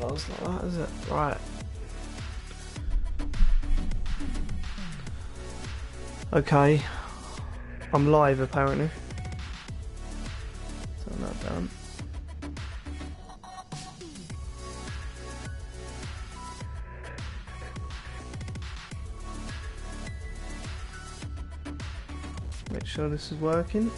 buzz like that, is it? Right. Okay. I'm live apparently. Turn that down. Make sure this is working.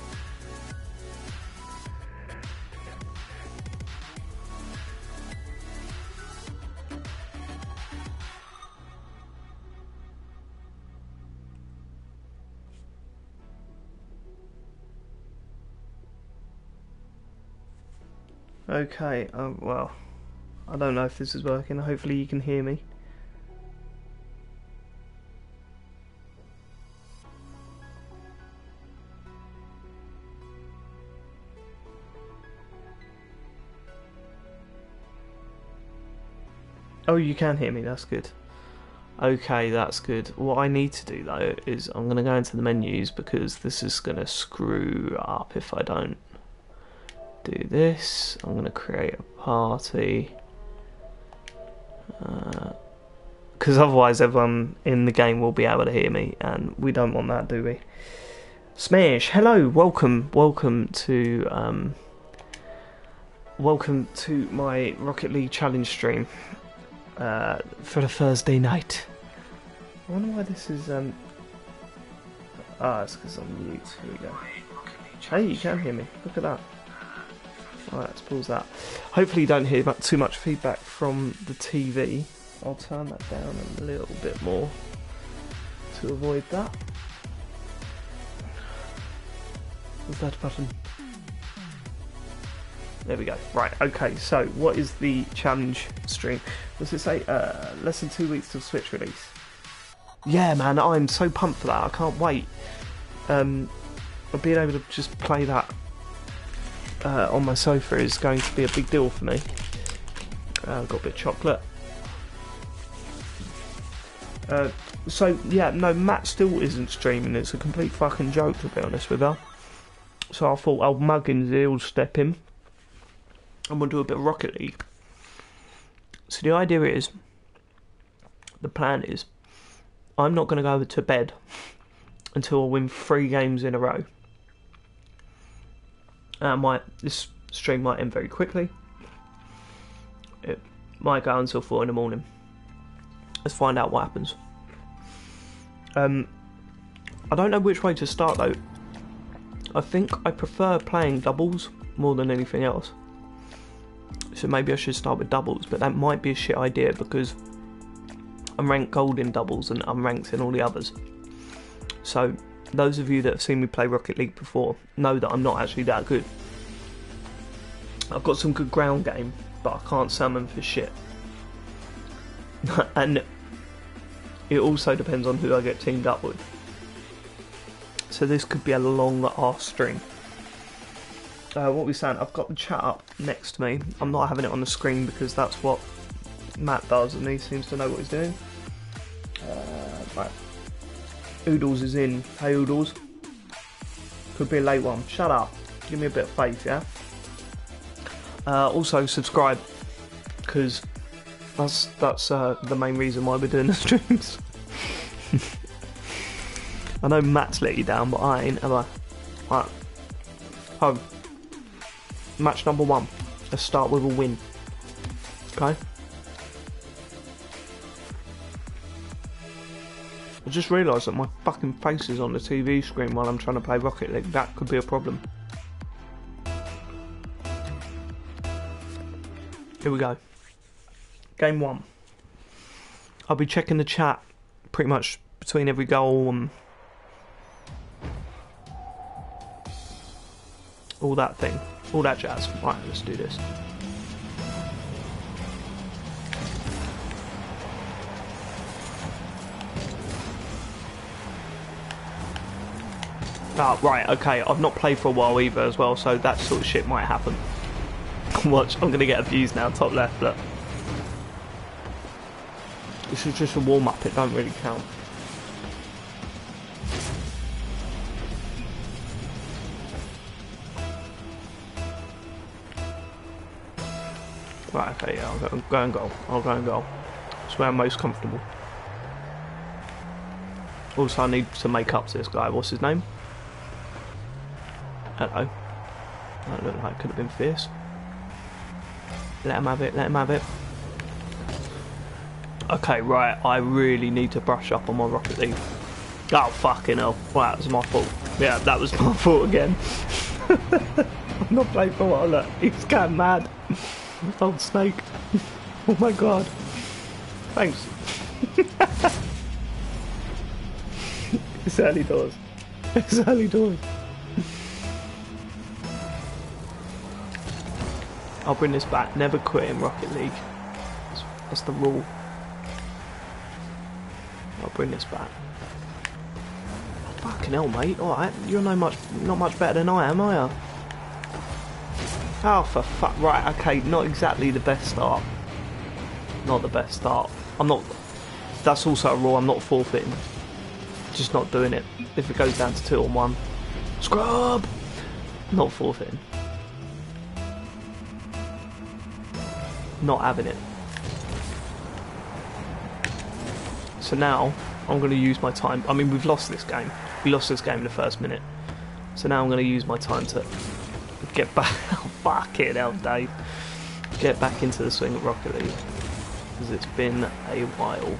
Okay, um, well, I don't know if this is working. Hopefully, you can hear me. Oh, you can hear me, that's good. Okay, that's good. What I need to do though is I'm going to go into the menus because this is going to screw up if I don't do this. I'm going to create a party. Because uh, otherwise, everyone in the game will be able to hear me, and we don't want that, do we? Smash, hello, welcome, welcome to um, welcome to my Rocket League challenge stream uh, for the Thursday night. I wonder why this is um. Ah, it's because I'm mute. Here we go. Hey, you can hear me. Look at that. Right, let's pause that. Hopefully, you don't hear too much feedback from the TV. I'll turn that down a little bit more to avoid that. That button? There we go. Right, okay, so what is the challenge stream? Does it say uh, less than two weeks till Switch release? Yeah, man, I'm so pumped for that. I can't wait. Um, being able to just play that uh, on my sofa is going to be a big deal for me. Uh, got a bit of chocolate. Uh, so yeah, no, Matt still isn't streaming. It's a complete fucking joke to be honest with her. So I thought old Muggins here will step in, and we'll do a bit of Rocket League. So the idea is, the plan is, I'm not going to go over to bed until I win three games in a row. Uh, might this stream might end very quickly. It might go until four in the morning. Let's find out what happens. Um, I don't know which way to start though. I think I prefer playing doubles more than anything else. So maybe I should start with doubles, but that might be a shit idea because I'm ranked gold in doubles and I'm ranked in all the others. So those of you that have seen me play Rocket League before know that I'm not actually that good. I've got some good ground game, but I can't summon for shit. and it also depends on who I get teamed up with. So this could be a long arse string. Uh, what we saying? I've got the chat up next to me. I'm not having it on the screen because that's what Matt does, and he seems to know what he's doing. Uh, right. Oodles is in. Hey Oodles. Could be a late one. Shut up. Give me a bit of faith, yeah? Uh, also, subscribe. Because that's, that's uh, the main reason why we're doing the streams. I know Matt's let you down, but I ain't, I? Right. Home. Match number one. Let's start with a win. Okay? I just realised that my fucking face is on the TV screen while I'm trying to play Rocket League. That could be a problem. Here we go. Game one. I'll be checking the chat pretty much between every goal and all that thing. All that jazz. Right, let's do this. Ah, right, okay, I've not played for a while either as well, so that sort of shit might happen. Watch, I'm gonna get abused now, top left, look. This is just a warm-up, it don't really count. Right, okay, yeah, I'll go, go and go. I'll go and go. It's where I'm most comfortable. Also, I need to make up to this guy. What's his name? Hello. That looked like it could have been fierce. Let him have it, let him have it. Okay, right, I really need to brush up on my Rocket League. Oh, fucking hell. Wow, that was my fault. Yeah, that was my fault again. I'm not playing for what look. He's going mad. Old snake. oh my god. Thanks. it's early doors. It's early doors. I'll bring this back. Never quit in Rocket League. That's, that's the rule. I'll bring this back. Fucking hell, mate. Alright, you're no much, not much better than I am, are you? Oh, for fuck. Right, okay, not exactly the best start. Not the best start. I'm not. That's also a rule. I'm not forfeiting. Just not doing it. If it goes down to two on one, scrub. Not forfeiting. Not having it. So now I'm going to use my time. I mean, we've lost this game. We lost this game in the first minute. So now I'm going to use my time to get back. oh, fuck it, hell, Dave. Get back into the swing of Rocket League because it's been a while.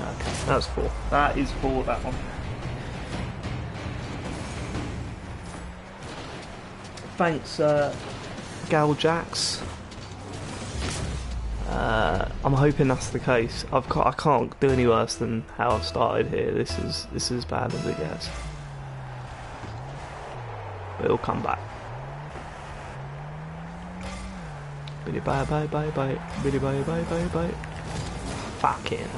Okay, that's four. That is four. That one. Thanks, uh, Gal Jacks. Uh, I'm hoping that's the case. I've got, I can't do any worse than how I've started here. This is this is as bad as it gets. It'll come back. Biddy bye bye bye bye. Biddy bye bye bye bye. It.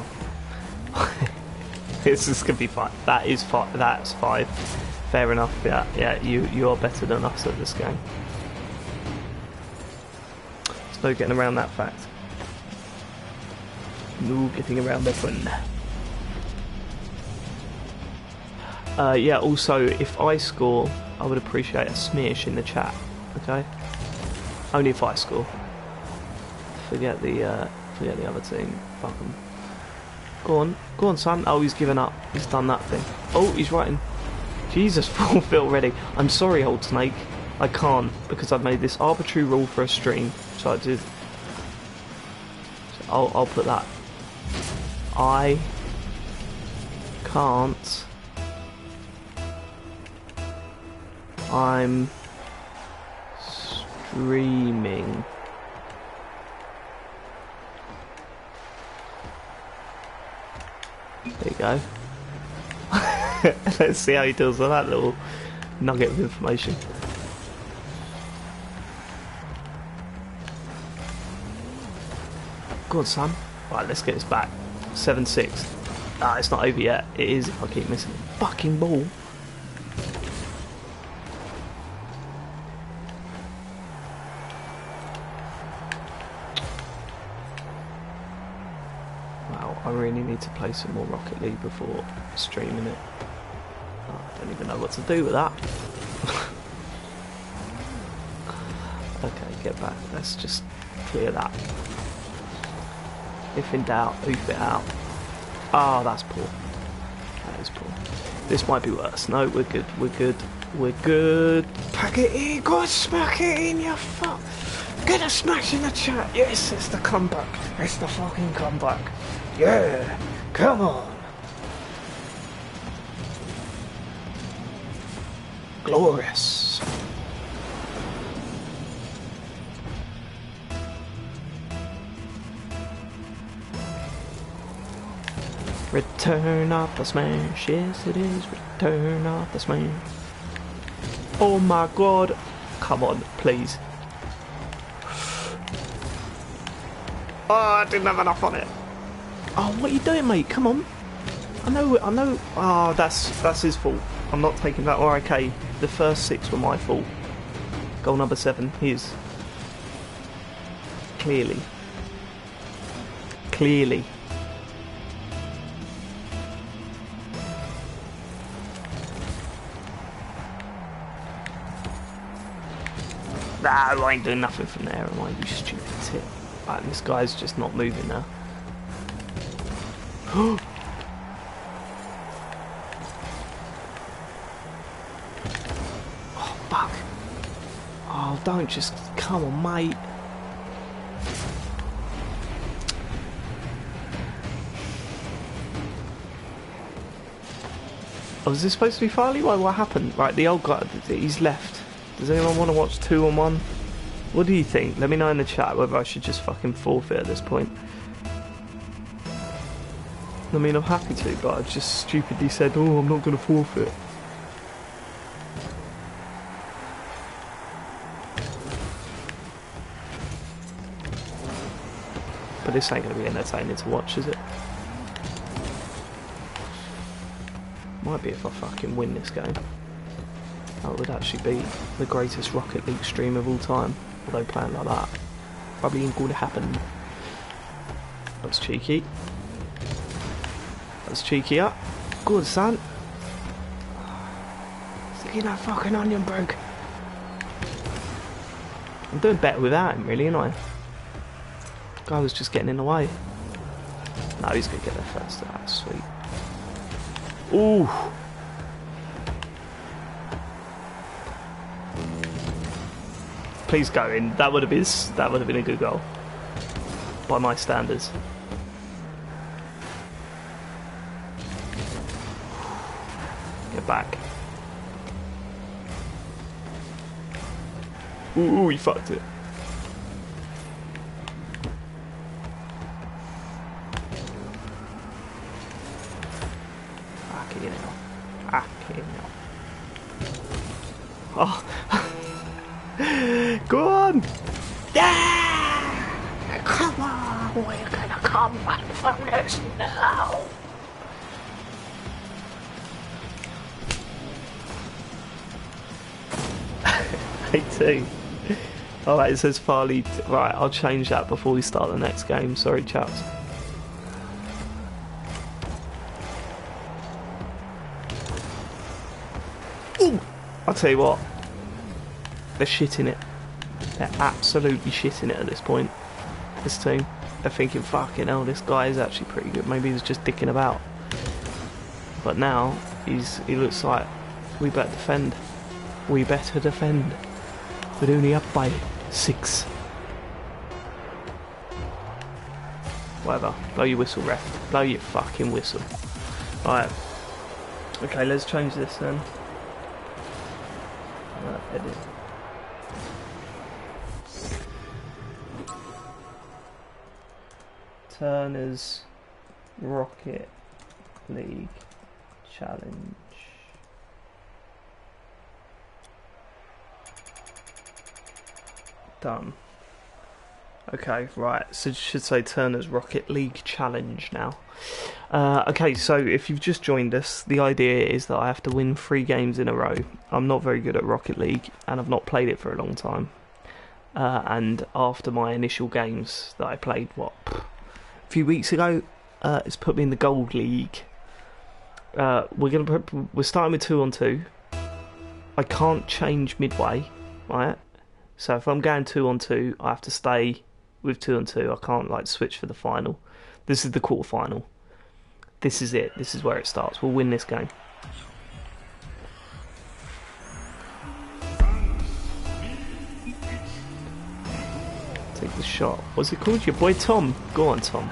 this is gonna be fine. That is five. That's five. Fair enough. Yeah, yeah. You you are better than us at this game. No getting around that fact. No getting around that one. Uh, yeah, also, if I score, I would appreciate a smish in the chat, okay? Only if I score. Forget the, uh, forget the other team. Fuck them. Go on, go on, son. Oh, he's given up. He's done that thing. Oh, he's writing. Jesus, forfeit already. I'm sorry, old snake. I can't, because I've made this arbitrary rule for a stream. So I did. So I'll, I'll put that I can't. I'm streaming. There you go. Let's see how he deals with that little nugget of information. Go on, Sam. Right, let's get this back. 7-6. Ah, it's not over yet. It is if I keep missing the fucking ball. Wow, I really need to play some more Rocket League before streaming it. Oh, I don't even know what to do with that. okay, get back. Let's just clear that. If in doubt, oof it out. Oh, that's poor. That is poor. This might be worse. No, we're good. We're good. We're good. Pack it in. Go smack it in, you fuck. Get a smash in the chat. Yes, it's the comeback. It's the fucking comeback. Yeah. Come on. Glorious. Return of the Smash, yes it is, Return of the Smash. Oh my god, come on, please. Oh, I didn't have enough on it. Oh, what are you doing, mate? Come on. I know, I know. Oh, that's that's his fault. I'm not taking that. Okay, the first six were my fault. Goal number seven, his. Clearly. Clearly. No, I ain't doing nothing from there, am I, you stupid tit? Right, this guy's just not moving now. oh, fuck. Oh, don't just... Come on, mate. Oh, is this supposed to be Farley? Why, what happened? Right, the old guy, he's left. Does anyone want to watch two on one? What do you think? Let me know in the chat whether I should just fucking forfeit at this point. I mean, I'm happy to, but I just stupidly said, oh, I'm not going to forfeit. But this ain't going to be entertaining to watch, is it? Might be if I fucking win this game. That would actually be the greatest Rocket League stream of all time. Although playing like that probably ain't going to happen. That's cheeky. That's cheeky up. Good son. Sticking that fucking onion broke. I'm doing better without him really, ain't I? Guy was just getting in the way. No, he's gonna get there first. That's sweet. Ooh. Please go in. That would have been that would have been a good goal by my standards. Get back. Ooh, he fucked it. Oh. This now. too. Alright, it says Farley. Right, I'll change that before we start the next game. Sorry, chaps. I'll tell you what, they're shitting it. They're absolutely shitting it at this point. This team. They're thinking, fucking hell, this guy is actually pretty good. Maybe he's just dicking about. But now, he's he looks like we better defend. We better defend. We're only up by six. Whatever. Blow your whistle, ref. Blow your fucking whistle. Alright. Okay, let's change this then. Uh, edit. Turner's Rocket League Challenge. Done. Okay, right. So should say Turner's Rocket League Challenge now. Uh, okay, so if you've just joined us, the idea is that I have to win three games in a row. I'm not very good at Rocket League, and I've not played it for a long time. Uh, and after my initial games that I played, what, few weeks ago, uh, it's put me in the Gold League. Uh, we're gonna we're starting with two on two. I can't change midway, right? So if I'm going two on two, I have to stay with two on two. I can't like switch for the final. This is the quarter final. This is it. This is where it starts. We'll win this game. Take the shot. What's it called? Your boy Tom. Go on, Tom.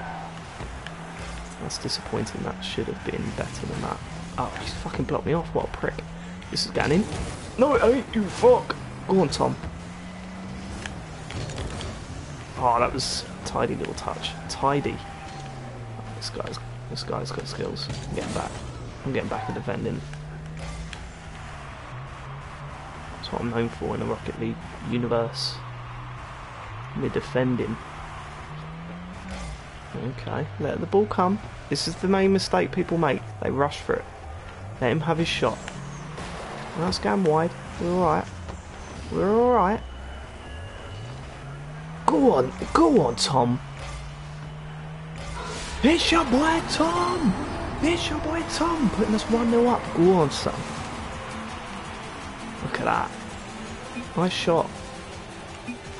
That's disappointing. That should have been better than that. Oh, he's fucking blocked me off. What a prick. This is going in. No, it ain't. You fuck. Go on, Tom. Oh, that was a tidy little touch. Tidy. This guy's this guy's got skills. I'm getting back. I'm getting back to defending. That's what I'm known for in the Rocket League universe. We're defending. Okay, let the ball come. This is the main mistake people make. They rush for it. Let him have his shot. That's going wide. We're alright. We're alright. Go on, go on, Tom. It's your boy Tom! It's your boy Tom putting us 1 0 up. Go on, son. Look at that. Nice shot.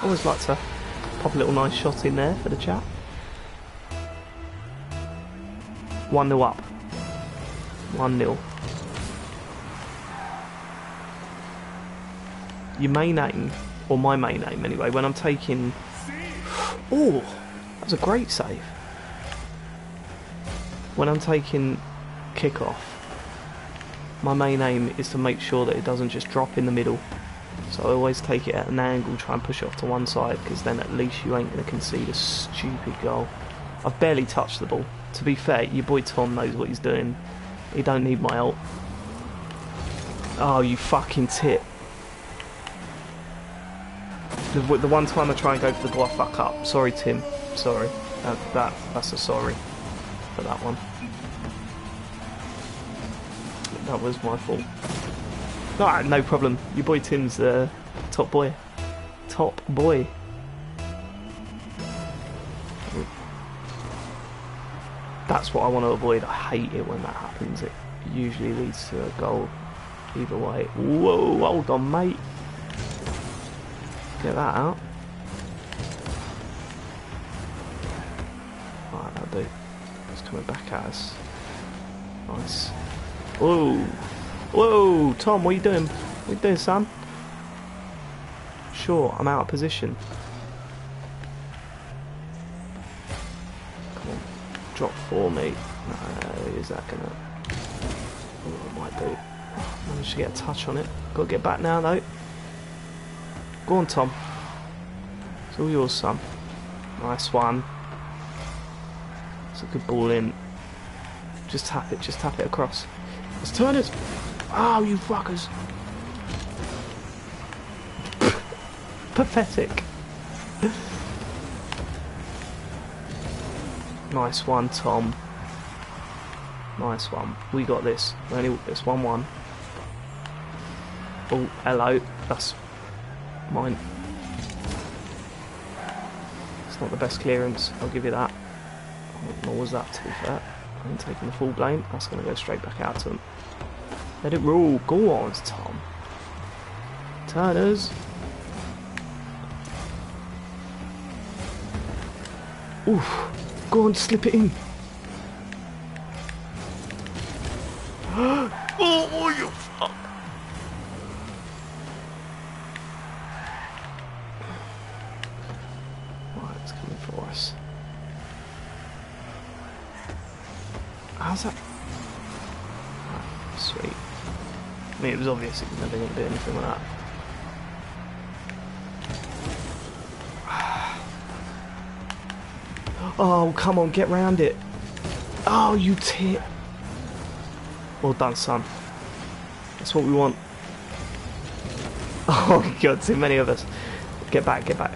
Always like to pop a little nice shot in there for the chat. 1 0 up. 1 0. Your main aim, or my main aim anyway, when I'm taking. Oh, that was a great save. When I'm taking kickoff, my main aim is to make sure that it doesn't just drop in the middle. So I always take it at an angle, try and push it off to one side, because then at least you ain't going to concede a stupid goal. I've barely touched the ball. To be fair, your boy Tom knows what he's doing. He don't need my help. Oh, you fucking tit. The, the one time I try and go for the ball, I fuck up. Sorry, Tim. Sorry. Uh, that That's a sorry for that one. That was my fault. Alright, no problem. Your boy Tim's the top boy. Top boy. That's what I want to avoid. I hate it when that happens. It usually leads to a goal either way. Whoa, hold on, mate. Get that out. Alright, that'll do. It's coming back at us. Nice. Whoa! Whoa! Tom, what are you doing? What are you doing, son? Sure, I'm out of position. Come on. Drop for me. No, is that gonna... Oh, it might do. Managed to get a touch on it. Got to get back now, though. Go on, Tom. It's all yours, son. Nice one. It's a good ball in. Just tap it, just tap it across. Let's turn Turner's. Oh, you fuckers. Pathetic. nice one, Tom. Nice one. We got this. Only it's one one. Oh, hello. That's mine. It's not the best clearance, I'll give you that. Nor was that, to be fair. I'm taking the full blame. That's going to go straight back out to him. Let it roll. Go on, Tom. Turners. Oof. Go on, slip it in. oh, you fuck. Right, it's coming for us. How's that? Ah, sweet. Was never going to do anything with that. Oh, come on, get round it. Oh, you tit. Well done, son. That's what we want. Oh, God, too many of us. Get back, get back.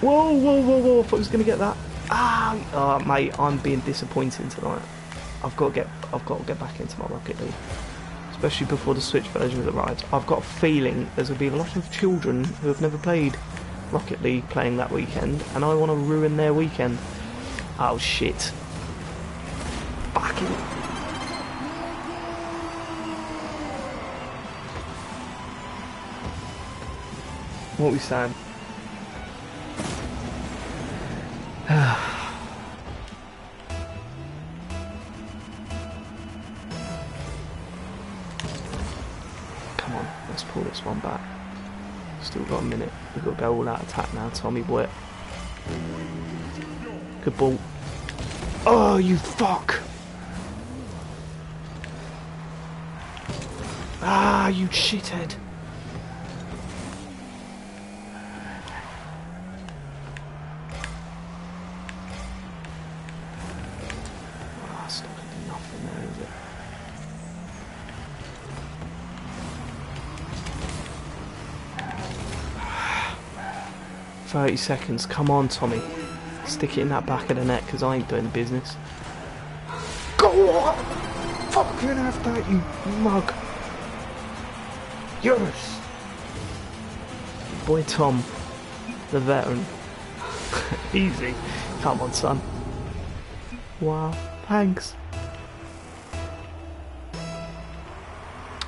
Whoa, whoa, whoa, whoa. I thought I was going to get that. Ah, oh, mate, I'm being disappointed tonight. I've got to get, I've got to get back into my Rocket League. Especially before the Switch version of the rides. I've got a feeling there's going to be a lot of children who have never played Rocket League playing that weekend, and I want to ruin their weekend. Oh shit. Fucking. What we saying? Let's pull this one back. Still got a minute. We've got to go all out attack now, Tommy Boy. Good ball. Oh, you fuck! Ah, you shithead. 30 seconds. Come on, Tommy. Stick it in that back of the net, because I ain't doing the business. Go on! Fucking have that, you mug. Yours! Boy Tom, the veteran. Easy. Come on, son. Wow. Thanks.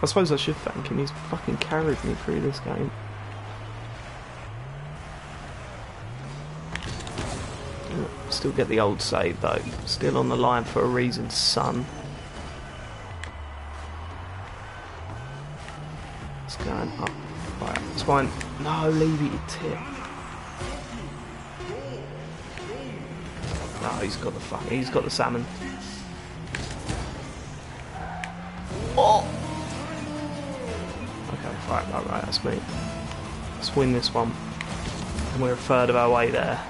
I suppose I should thank him. He's fucking carried me through this game. Still get the old save though. Still on the line for a reason, son. It's going up. Right, it's fine. No, leave it, tip. No, he's got the fuck. He's got the salmon. Oh! Okay, right, right, right, that's me. Let's win this one. And we're a third of our way there.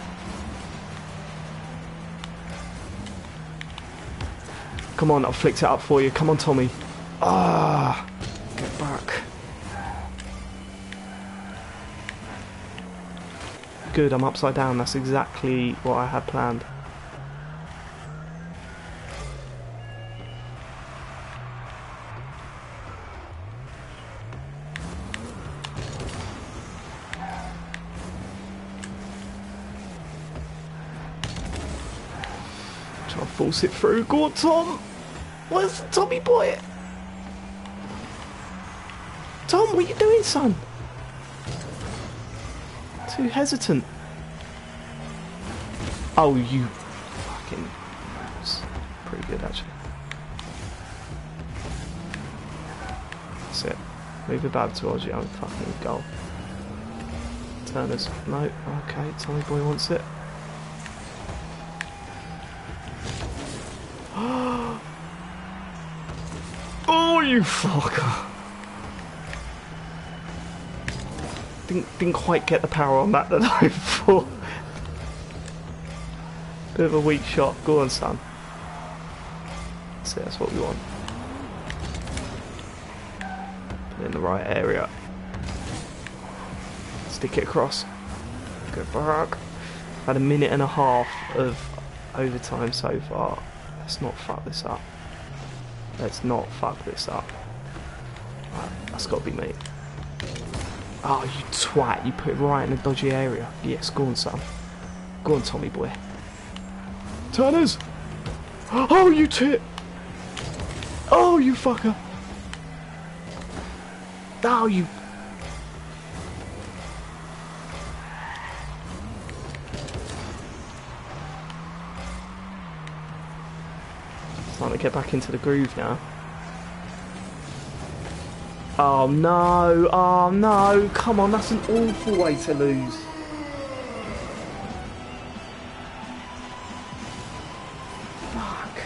Come on, I'll flicked it up for you. Come on, Tommy. Ah! Get back. Good, I'm upside down. That's exactly what I had planned. Try to force it through. Go on, Tom! Where's Tommy boy? Tom, what are you doing, son? Too hesitant. Oh, you fucking. That's pretty good, actually. That's it. Move it back towards your own fucking goal. Turners. No. Okay, Tommy boy wants it. oh, you fucker. Didn't, didn't quite get the power on that that I thought. Bit of a weak shot. Go on, son. It, that's what we want. Put in the right area. Stick it across. Good back. Had a minute and a half of overtime so far. Let's not fuck this up. Let's not fuck this up. That's got to be me. Oh, you twat. You put it right in a dodgy area. Yes, go on, son. Go on, Tommy boy. Turners! Oh, you tit! Oh, you fucker! Oh, you... get back into the groove now. Oh no, oh no, come on, that's an awful way to lose. Fuck.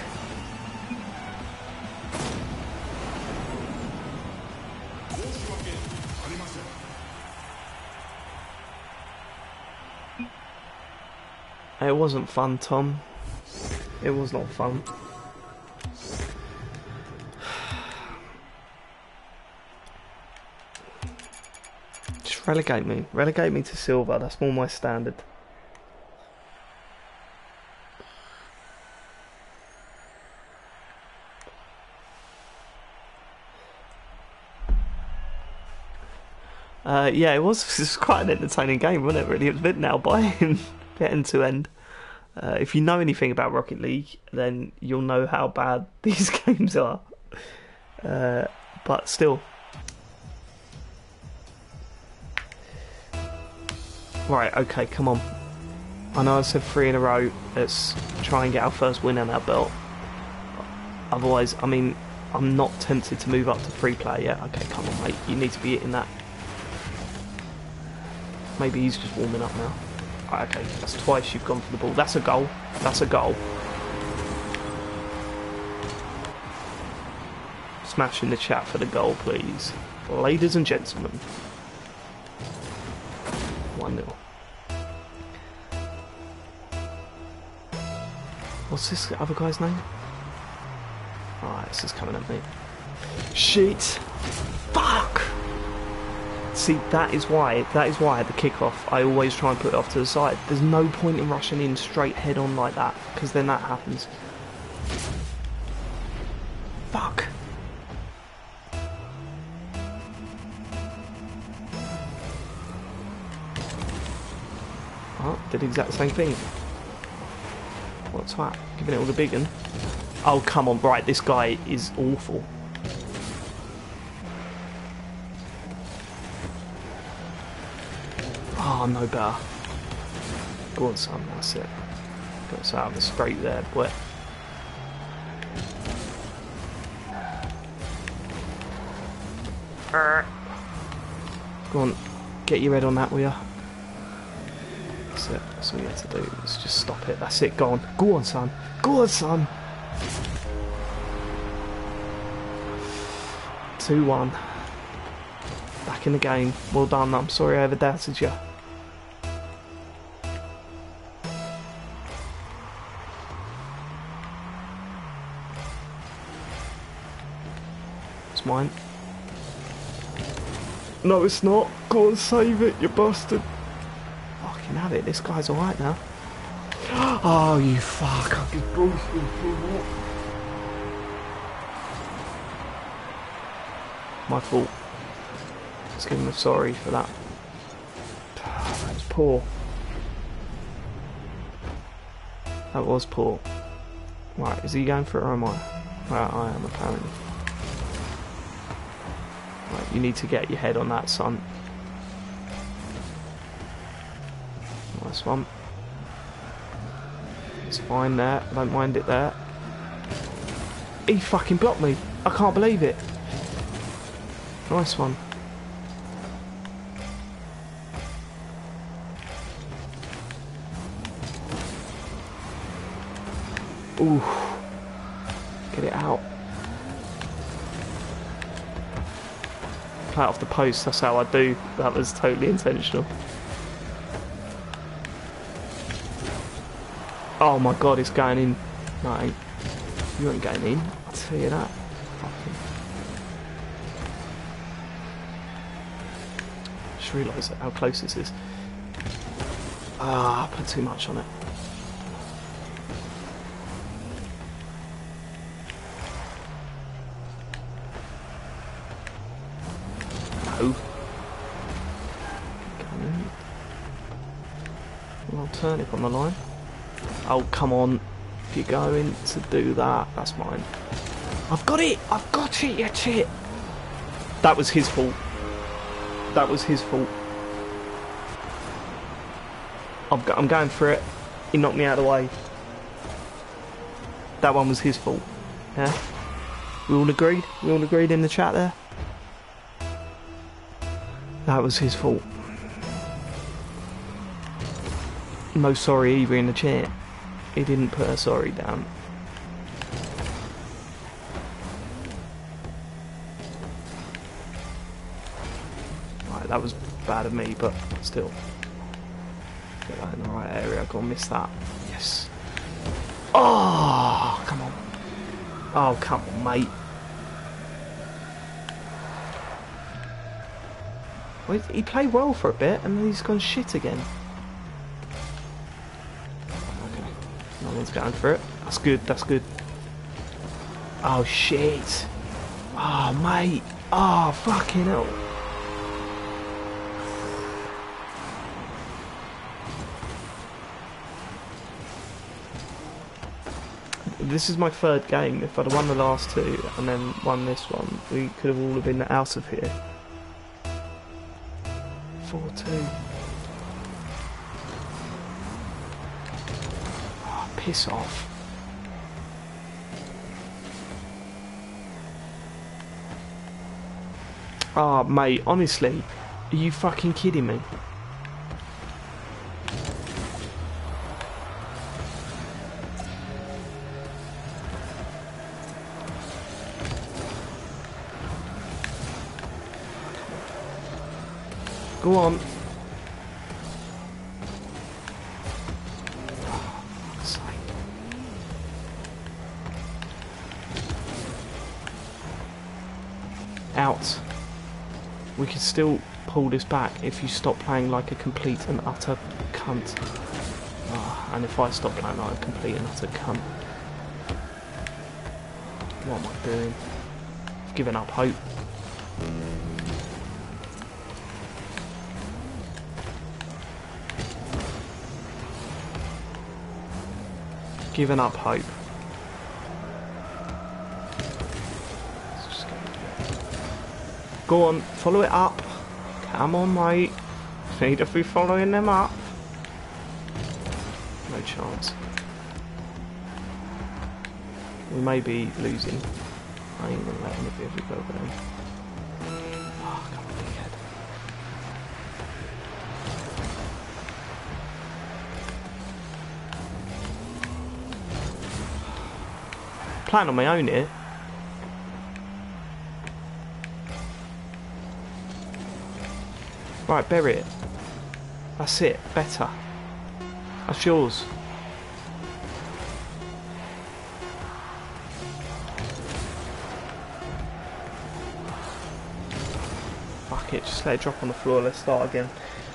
It wasn't fun, Tom. It was not fun. Relegate me. Relegate me to silver. That's more my standard. Uh, yeah, it was, it was quite an entertaining game, wasn't it? Really, it was a bit now by bit end to end. Uh, if you know anything about Rocket League, then you'll know how bad these games are. Uh, but still. Right, okay, come on. I know I said three in a row. Let's try and get our first win on our belt. Otherwise, I mean, I'm not tempted to move up to free play yet. Okay, come on, mate. You need to be hitting that. Maybe he's just warming up now. Right, okay, that's twice you've gone for the ball. That's a goal. That's a goal. Smash in the chat for the goal, please. Ladies and gentlemen. 1 0. What's this other guy's name? Alright, this is coming at me. Shit! Fuck! See, that is why, that is why at the kickoff I always try and put it off to the side. There's no point in rushing in straight head on like that, because then that happens. Fuck! Oh, did exact same thing. That? Giving it all the big one. Oh, come on, right, this guy is awful. Oh, no better. Go on, son, that's it. Got us out of the scrape there, boy. Go on, get your head on that, will ya? That's it. All you have to do. Let's just stop it. That's it. Go on. Go on, son. Go on, son. 2 1. Back in the game. Well done. I'm sorry I ever doubted you. It's mine. No, it's not. Go and save it, you bastard. Have it. This guy's alright now. Oh, you fuck. I just boosted My fault. Let's give him a sorry for that. That's poor. That was poor. Right, is he going for it or am I? Well, I am apparently. Right, you need to get your head on that, son. Nice one. It's fine there. I Don't mind it there. He fucking blocked me. I can't believe it. Nice one. Ooh. Get it out. Play off the post, that's how I do. That was totally intentional. Oh my god, it's going in. No, ain't. You ain't going in. I'll tell you that. Fucking. Just realised how close this is. Ah, I put too much on it. No. On the line. Oh, come on. If you're going to do that, that's mine. I've got it! I've got it, you chit! That was his fault. That was his fault. I'm, go I'm going for it. He knocked me out of the way. That one was his fault. Yeah? We all agreed? We all agreed in the chat there? That was his fault. No sorry either in the chat. He didn't put a sorry down. Right, that was bad of me, but still. Get that in the right area, go miss that. Yes. Oh, come on. Oh, come on, mate. He played well for a bit, and then he's gone shit again. No for it. That's good, that's good. Oh shit. Oh mate. Oh fucking hell. This is my third game. If I'd have won the last two and then won this one, we could have all been out of here. 4-2. Piss off. Ah, oh, mate, honestly, are you fucking kidding me? Still pull this back if you stop playing like a complete and utter cunt. Oh, and if I stop playing like a complete and utter cunt. What am I doing? I've given up hope. Given up hope. Go on, follow it up. Come on, mate. Need to be following them up. No chance. We may be losing. I ain't gonna let anybody if we go them. Oh, ah, come on, big head. Playing on my own here. Right, bury it. That's it. Better. That's yours. Fuck it, just let it drop on the floor. Let's start again.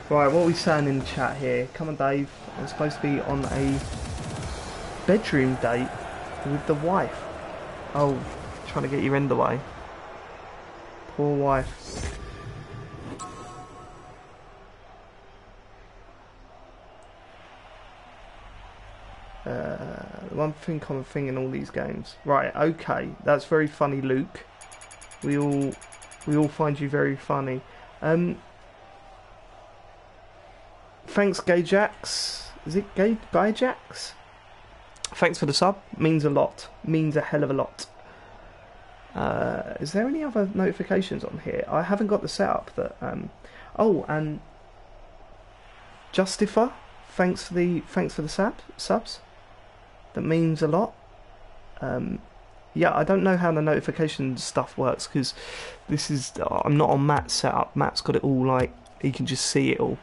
Right, what are we saying in the chat here? Come on, Dave. I'm supposed to be on a bedroom date with the wife. Oh, trying to get your end away. Poor wife. One thing common thing in all these games. Right, okay. That's very funny, Luke. We all we all find you very funny. Um Thanks Gajax. Is it Gay Gajax? Thanks for the sub. Means a lot. Means a hell of a lot. Uh, is there any other notifications on here? I haven't got the setup that. Um, oh, and Justifer. Thanks for the thanks for the sub subs. That means a lot. Um, yeah, I don't know how the notification stuff works because this is I'm not on Mat's setup. Mat's got it all like he can just see it all.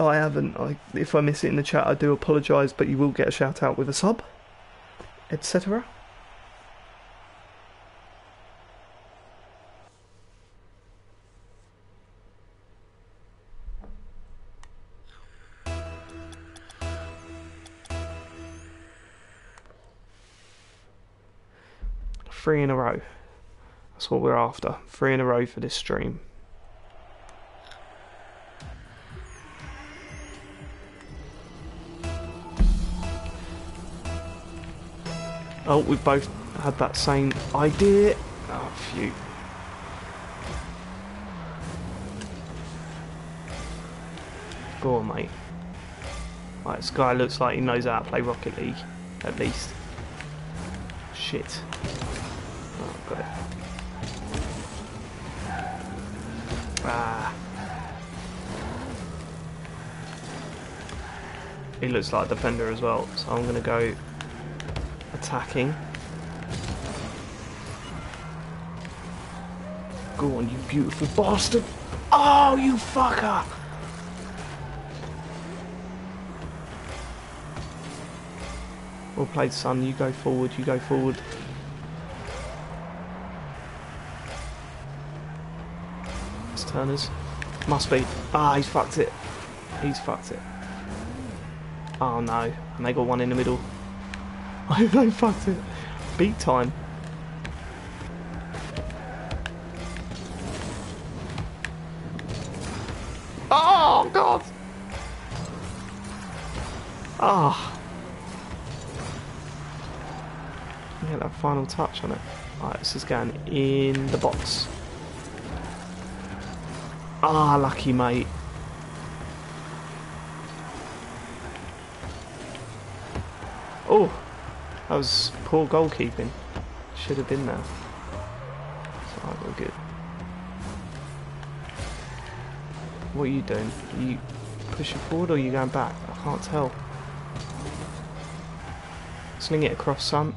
I haven't. I, if I miss it in the chat, I do apologise, but you will get a shout out with a sub, etc. Three in a row. That's what we're after. Three in a row for this stream. Oh, we both had that same idea. Oh, phew. Go on, mate. Right, this guy looks like he knows how to play Rocket League, at least. Shit. He looks like a defender as well, so I'm going to go attacking. Go on, you beautiful bastard! Oh, you fucker! Well played, son. You go forward, you go forward. Turner's. Must be. Ah, he's fucked it. He's fucked it. Oh no. And they got one in the middle. They fucked it. Beat time. Oh god! Ah. Oh. Get that final touch on it. Alright, this is going in the box. Ah, lucky mate. Oh! That was poor goalkeeping. Should have been there. So I go good. What are you doing? Are you pushing forward or are you going back? I can't tell. Sling it across, son.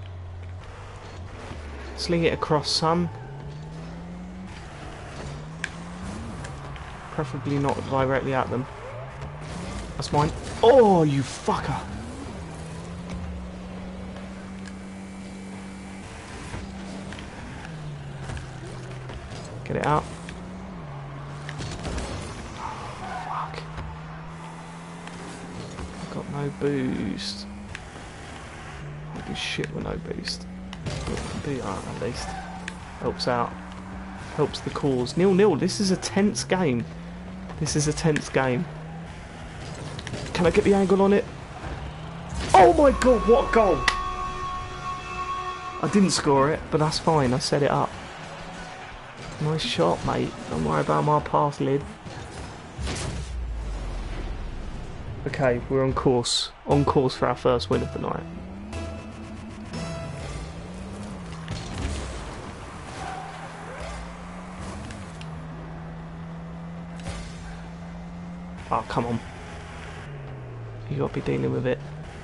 Sling it across, son. Preferably not directly at them. That's mine. Oh, you fucker! Get it out. Oh, fuck. I've got no boost. I'll do shit with no boost. Be alright at least. Helps out. Helps the cause. Nil nil. This is a tense game. This is a tense game. Can I get the angle on it? Oh my god, what a goal! I didn't score it, but that's fine. I set it up. Nice shot, mate. Don't worry about my pass lid. Okay, we're on course. On course for our first win of the night. Come on. You gotta be dealing with it.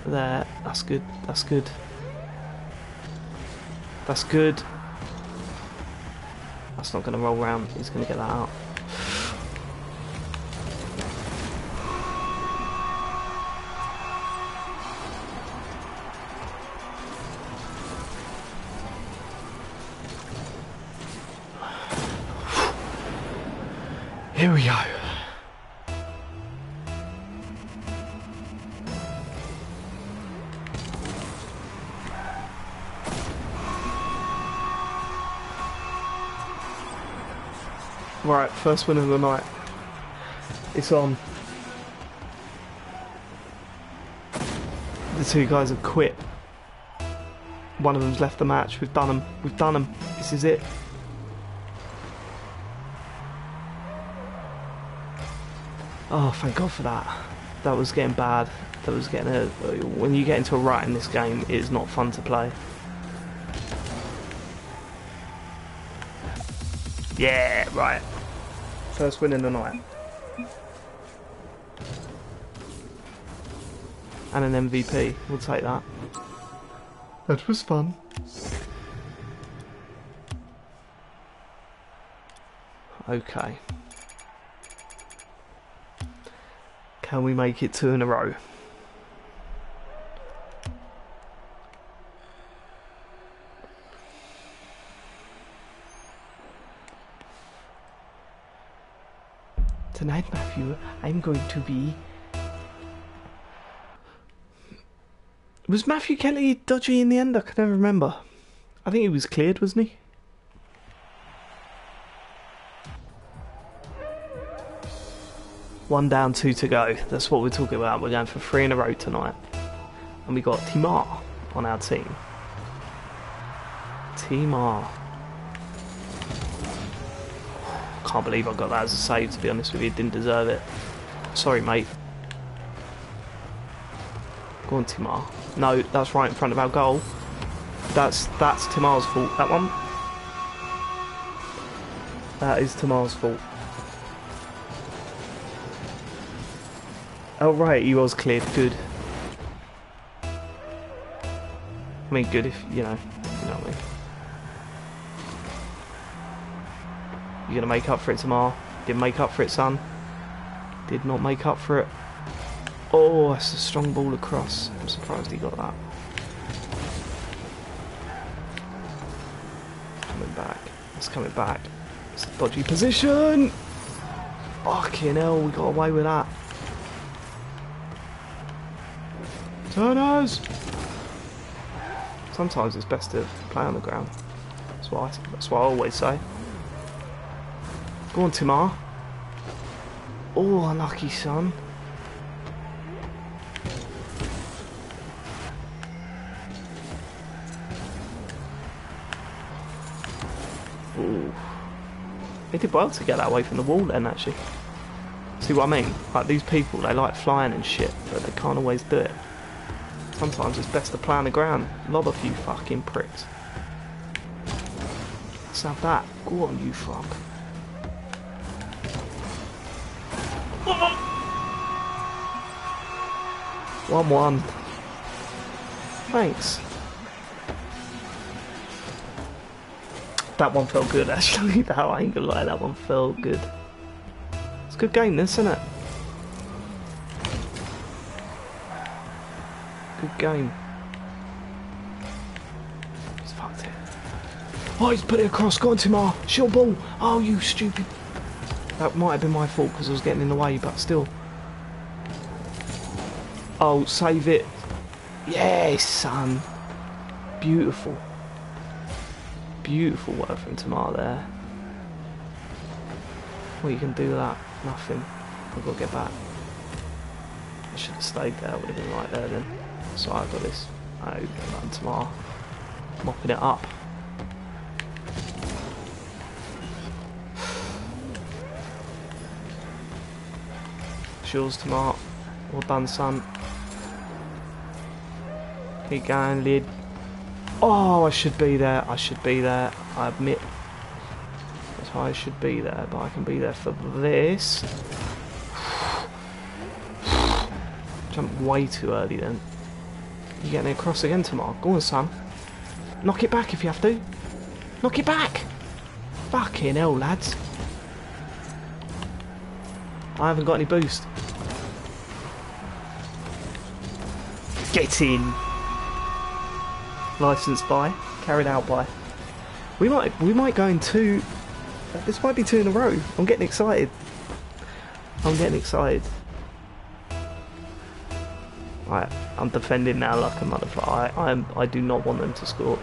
There. That's good. That's good. That's good. That's not gonna roll round. He's gonna get that out. First win of the night. It's on. The two guys have quit. One of them's left the match. We've done them. We've done them. This is it. Oh, thank God for that. That was getting bad. That was getting a. When you get into a rut in this game, it's not fun to play. Yeah, right. First win in the night. And an MVP. We'll take that. That was fun. Okay. Can we make it two in a row? Tonight, Matthew, I'm going to be. Was Matthew Kelly dodgy in the end? I can never remember. I think he was cleared, wasn't he? One down, two to go. That's what we're talking about. We're going for three in a row tonight. And we got Timar on our team. Timar. Can't believe I got that as a save, to be honest with you. Didn't deserve it. Sorry, mate. Go on, Timar. No, that's right in front of our goal. That's that's Timar's fault, that one. That is Timar's fault. Oh right, he was cleared. Good. I mean, good if you know, you know what I mean. You're gonna make up for it tomorrow. Didn't make up for it, son. Did not make up for it. Oh, that's a strong ball across. I'm surprised he got that. Coming back. It's coming back. It's a dodgy position. Fucking hell, we got away with that. Turners! Sometimes it's best to play on the ground. That's what I, that's what I always say. Go on, Timar. Oh, unlucky son. Ooh. They did well to get that away from the wall then, actually. See what I mean? Like, these people, they like flying and shit, but they can't always do it. Sometimes it's best to play on the ground. Lob a few fucking pricks. Let's have that. Go on, you fuck. One one. Thanks. That one felt good actually. That I ain't gonna lie, that one felt good. It's a good game this, isn't it? Good game. He's fucked it. Oh, he's put it across. Go on, Timar. Short ball. Oh, you stupid. That might have been my fault because I was getting in the way, but still. Oh, save it. Yes, son. Beautiful. Beautiful work from Tamar there. Well, you can do that. Nothing. I've got to get back. I should have stayed there. would have been right there then. So I've got this. Oh, and Tamar. Mopping it up. Yours, Tamar. Well done, son. Keep going, lid. Oh, I should be there. I should be there. I admit. That's I should be there, but I can be there for this. Jump way too early then. You're getting across again tomorrow. Go on, son. Knock it back if you have to. Knock it back! Fucking hell, lads. I haven't got any boost. Get in! Licensed by, carried out by. We might we might go in two this might be two in a row. I'm getting excited. I'm getting excited. Right, I'm defending now like a motherfucker. I, I, am, I do not want them to score.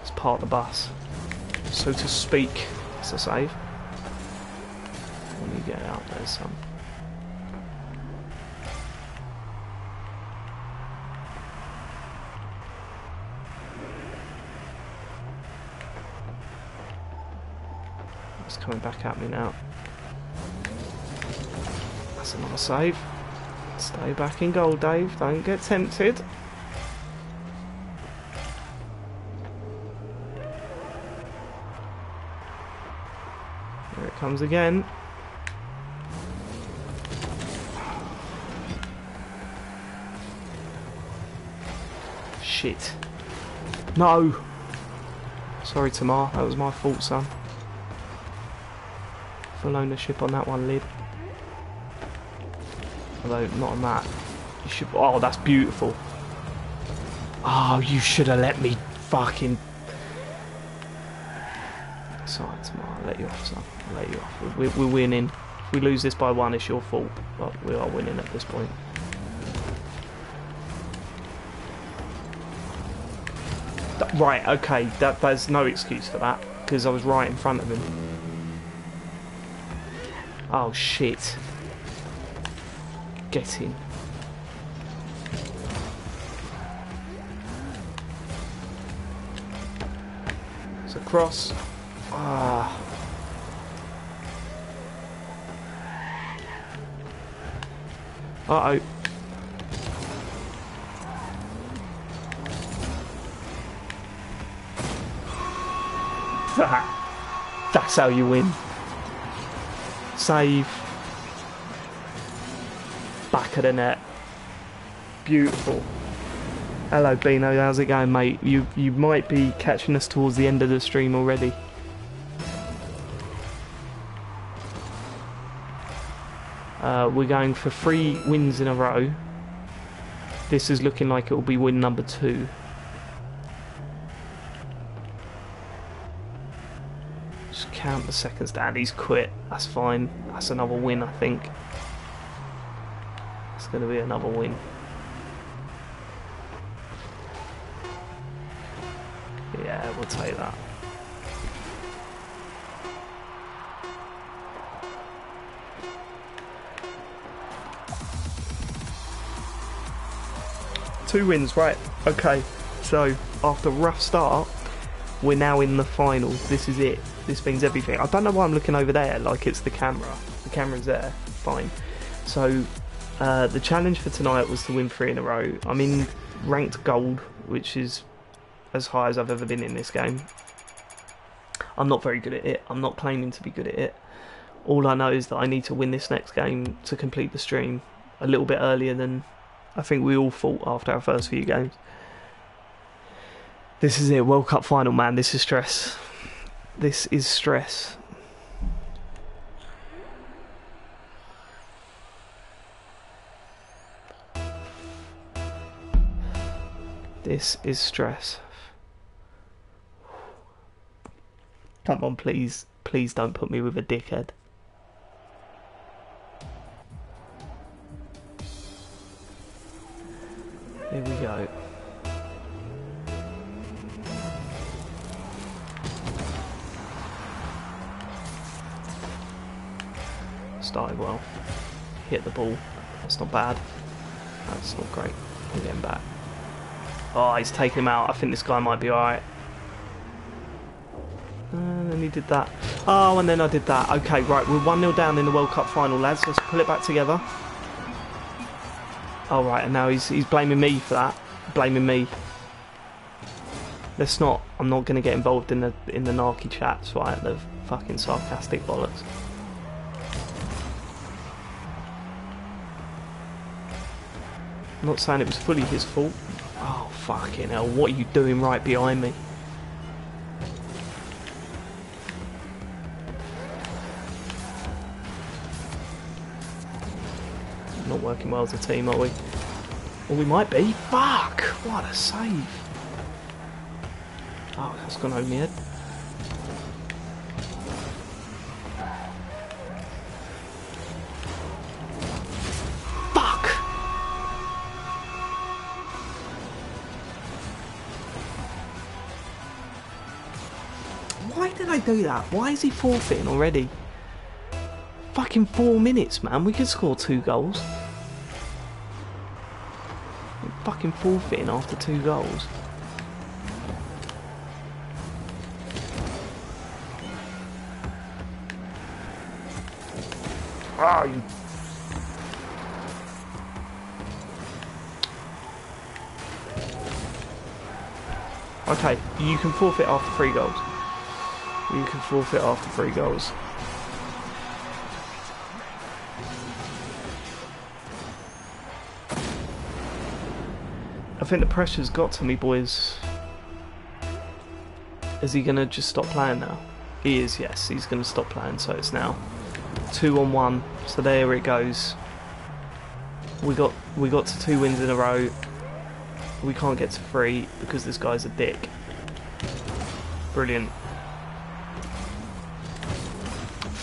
It's part of the bus, so to speak. It's a save. Let me get out there, son. Coming back at me now. That's another save. Stay back in goal, Dave. Don't get tempted. Here it comes again. Shit. No! Sorry, Tamar. That was my fault, son. Full ownership on that one, lid. Although, not on that. You should... Oh, that's beautiful. Oh, you should have let me fucking... Sorry, Tamar. I'll let you off, son. I'll let you off. We're, we're winning. If we lose this by one, it's your fault. But we are winning at this point. Right, okay, that, there's no excuse for that, because I was right in front of him. Oh, shit. Get in. It's a cross. Ah. Uh-oh. That's how you win. Save. Back of the net. Beautiful. Hello Bino, how's it going mate? You you might be catching us towards the end of the stream already. Uh, we're going for three wins in a row. This is looking like it will be win number two. Seconds down. He's quit. That's fine. That's another win, I think. It's going to be another win. Yeah, we'll take that. Two wins, right. Okay, so after rough start, we're now in the final. This is it. This means everything. I don't know why I'm looking over there like it's the camera. The camera's there. Fine. So, uh, the challenge for tonight was to win three in a row. I'm in ranked gold, which is as high as I've ever been in this game. I'm not very good at it. I'm not claiming to be good at it. All I know is that I need to win this next game to complete the stream a little bit earlier than I think we all thought after our first few games. This is it, World Cup final, man. This is stress. This is stress. This is stress. Come on, please. Please don't put me with a dickhead. Here we go. Started well. Hit the ball. That's not bad. That's not great. I'm getting back. Oh, he's taking him out. I think this guy might be alright. And then he did that. Oh, and then I did that. Okay, right. We're 1 0 down in the World Cup final, lads. Let's pull it back together. All right, and now he's he's blaming me for that. Blaming me. Let's not. I'm not going to get involved in the in the narky chats, right? The fucking sarcastic bollocks. I'm not saying it was fully his fault. Oh, fucking hell. What are you doing right behind me? Not working well as a team, are we? Well, we might be. Fuck! What a save. Oh, that's gone over my head. That? Why is he forfeiting already? Fucking four minutes, man. We could score two goals. Fucking forfeiting after two goals. Ah, you Okay, you can forfeit after three goals. You can forfeit after three goals. I think the pressure's got to me, boys. Is he going to just stop playing now? He is, yes. He's going to stop playing, so it's now two on one. So there it goes. We got we got to two wins in a row. We can't get to three because this guy's a dick. Brilliant.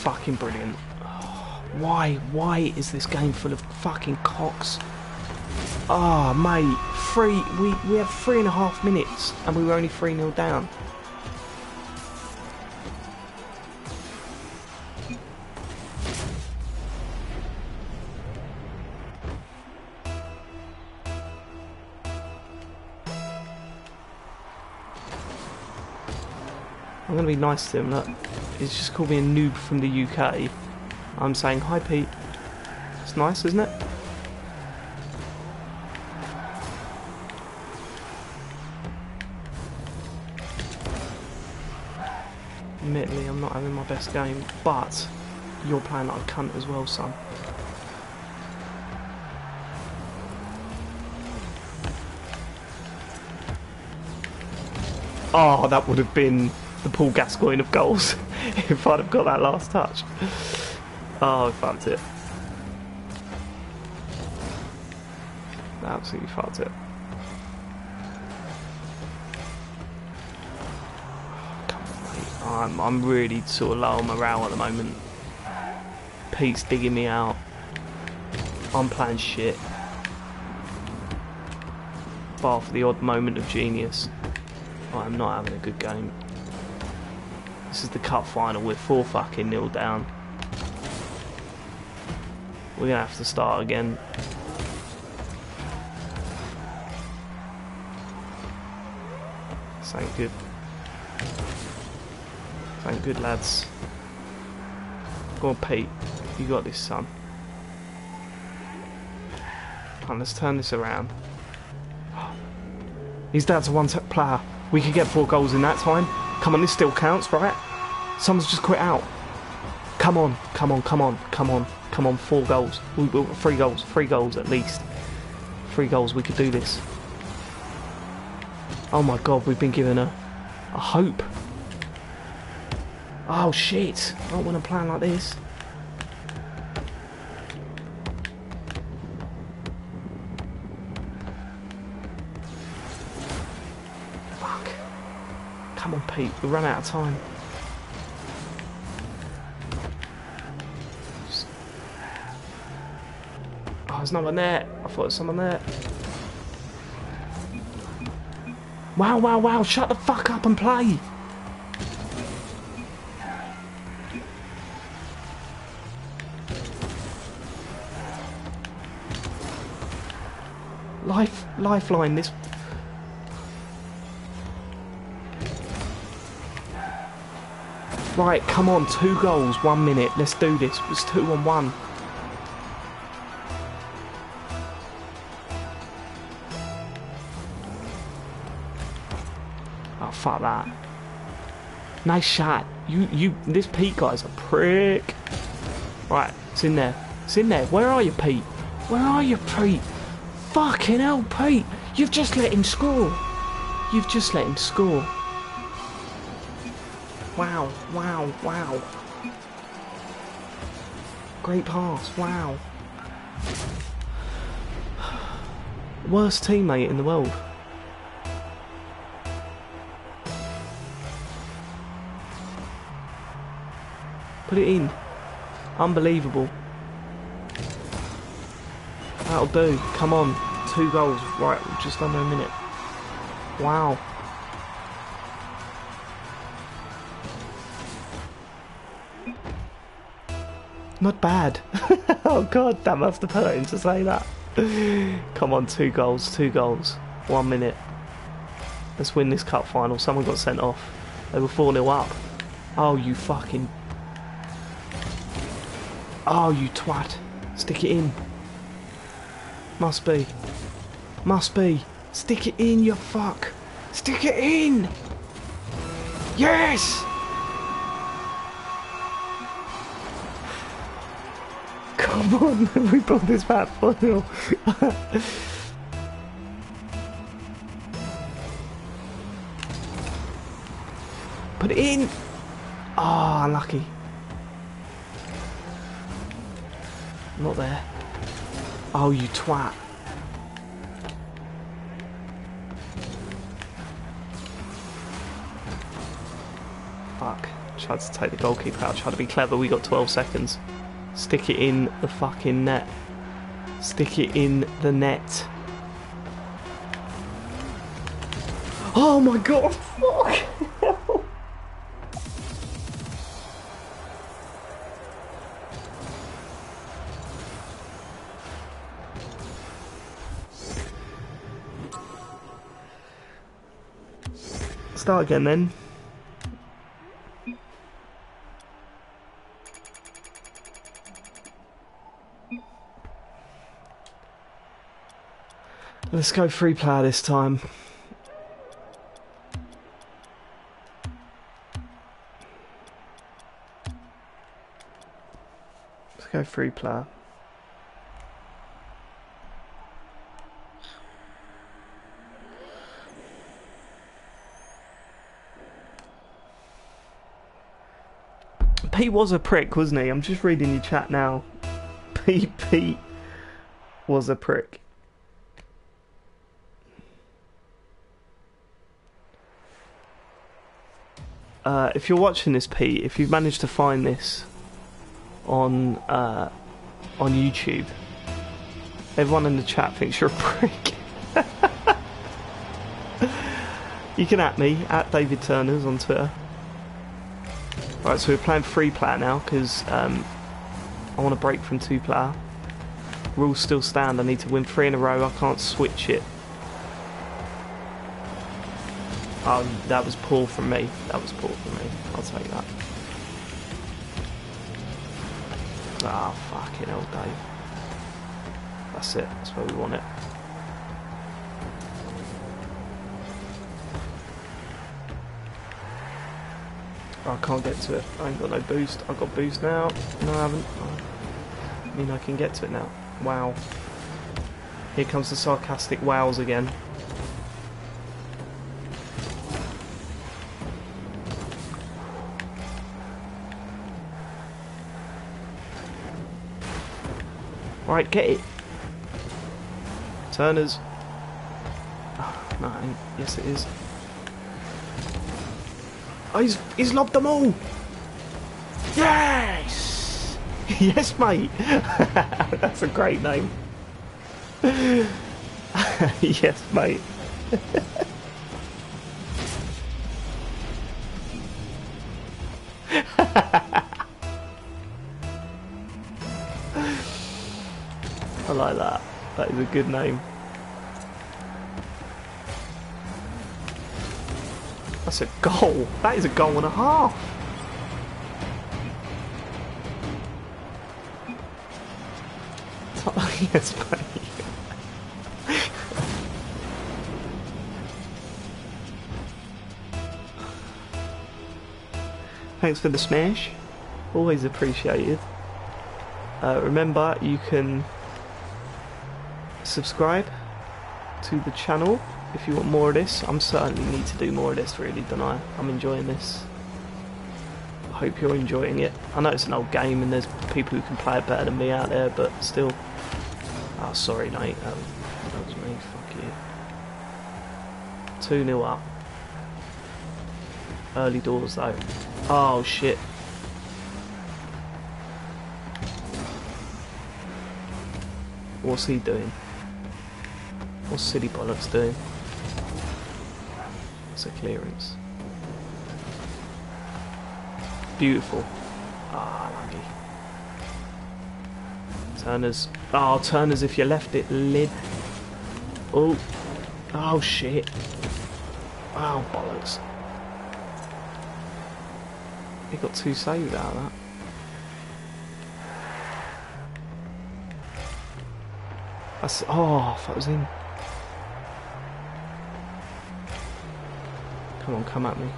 Fucking brilliant. Why? Why is this game full of fucking cocks? Ah, oh, mate. Three. We we have three and a half minutes, and we were only three nil down. I'm to be nice to him. Look, he's just called me a noob from the UK. I'm saying, hi Pete. It's nice, isn't it? Admittedly, I'm not having my best game, but you're playing like a cunt as well, son. Oh, that would have been the Paul Gascoigne of goals if I'd have got that last touch. Oh, I fucked it. Absolutely fucked it. Come on. I'm, I'm really sort of low on morale at the moment. Pete's digging me out. I'm playing shit. Bar for the odd moment of genius. I'm not having a good game. This is the cup final. We're four fucking nil down. We're gonna have to start again. Thank good. Thank good, lads. Go on, Pete. You got this, son. Come on, let's turn this around. He's down to one player. We could get four goals in that time. Come on, this still counts, right? Someone's just quit out. Come on, come on, come on, come on, come on. Four goals. We, we, three goals. Three goals at least. Three goals. We could do this. Oh my god, we've been given a, a hope. Oh shit. I don't want to plan like this. Fuck. Come on, Pete. We run out of time. There's no one there. I thought there was someone there. Wow, wow, wow. Shut the fuck up and play. Life, lifeline, this Right, come on, two goals, one minute. Let's do this. It's two on one. Fuck that. Nice shot. You, you, this Pete guy's a prick. Right, it's in there. It's in there. Where are you, Pete? Where are you, Pete? Fucking hell, Pete! You've just let him score! You've just let him score. Wow, wow, wow. Great pass, wow. Worst teammate in the world. Put it in. Unbelievable. That'll do. Come on. Two goals. Right, just under a minute. Wow. Not bad. oh god, that must have hurt him to say that. Come on, two goals, two goals. One minute. Let's win this cup final. Someone got sent off. They were 4 0 up. Oh, you fucking. Oh, you twat. Stick it in. Must be. Must be. Stick it in, you fuck. Stick it in. Yes! Come on, we brought this back for. Put it in. Ah, oh, Not there. Oh, you twat. Fuck. Tried to take the goalkeeper out. Tried to be clever. We got 12 seconds. Stick it in the fucking net. Stick it in the net. Oh my god, fuck! Start again then. Let's go free player this time. Let's go free player. Pete was a prick, wasn't he? I'm just reading your chat now. Pete, Pete was a prick. uh, if you're watching this, Pete, if you've managed to find this on uh, on YouTube, everyone in the chat thinks you're a prick. you can at me at David Turners on Twitter. Right, so we're playing three player now because um, I want to break from two player. Rules still stand. I need to win three in a row. I can't switch it Oh, that was poor from me. That was poor from me. I'll take that. Ah, oh, fucking hell, Dave. That's it. That's where we want it. I can't get to it. I ain't got no boost. I've got boost now. No, I haven't. I mean, I can get to it now. Wow. Here comes the sarcastic wows again. Right, get it. Turners. Oh, no, yes it is. Oh, he's, he's lobbed them all. Yes! yes, mate. That's a great name. yes, mate. I like that. That is a good name. That's a goal. That is a goal and a half. yes, mate. Thanks for the smash. Always appreciated. Uh, remember, you can subscribe to the channel if you want more of this. I'm certainly need to do more of this, really, don't I? I'm enjoying this. I hope you're enjoying it. I know it's an old game and there's people who can play it better than me out there, but still. Oh, sorry, mate. Um, that was me. Fuck you. 2 0 up. Early doors, though. Oh, shit. What's he doing? What's City Bollocks doing? Clearance. Beautiful. Ah, lucky. Turners. Oh, Turners if you left it lid. Oh. Oh, shit. Wow, bollocks. He got two saves out of that. That's, oh, that was in. Come on, come at me.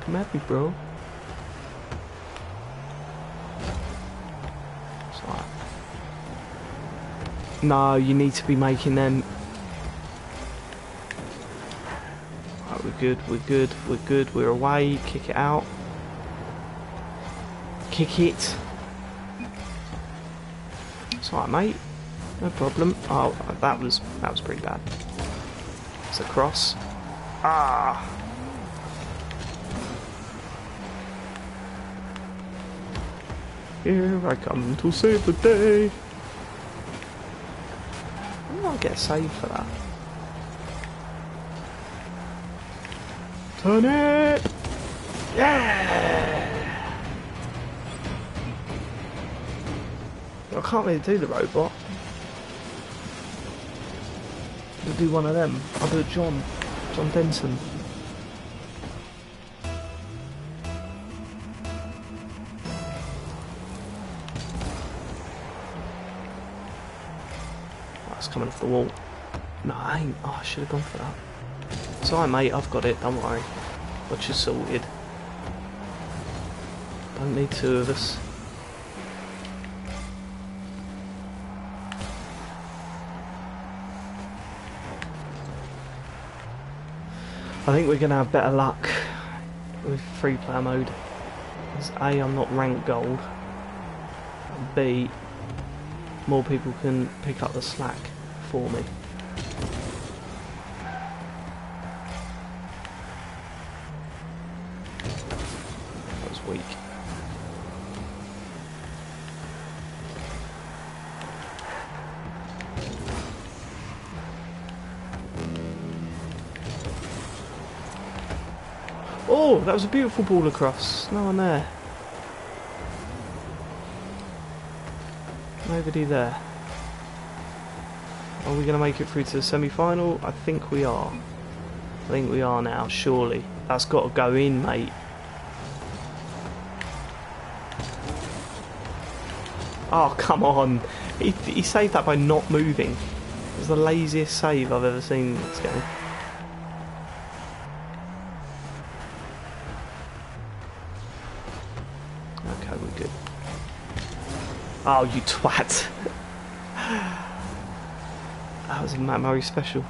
Come at me, bro. No, you need to be making them. Right, we're good, we're good, we're good, we're away. Kick it out. Kick it. It's alright, mate. No problem. Oh, that was that was pretty bad. It's a cross. Ah. Here I come to save the day. I'll get saved for that. Turn it! Yeah! I can't really do the robot. I'll do one of them. I'll do John. John Denson. Coming off the wall. No, I ain't. Oh, I should have gone for that. It's alright, mate. I've got it. Don't worry. Got you sorted. Don't need two of us. I think we're going to have better luck with free player mode. Because A, I'm not ranked gold. B, more people can pick up the slack for me. That was weak. Oh, that was a beautiful ball across. No one there. Nobody there. Are we going to make it through to the semi-final? I think we are. I think we are now, surely. That's got to go in, mate. Oh, come on. He, he saved that by not moving. It was the laziest save I've ever seen in this game. Okay, we're good. Oh, you twat. that was a Mat Murray special.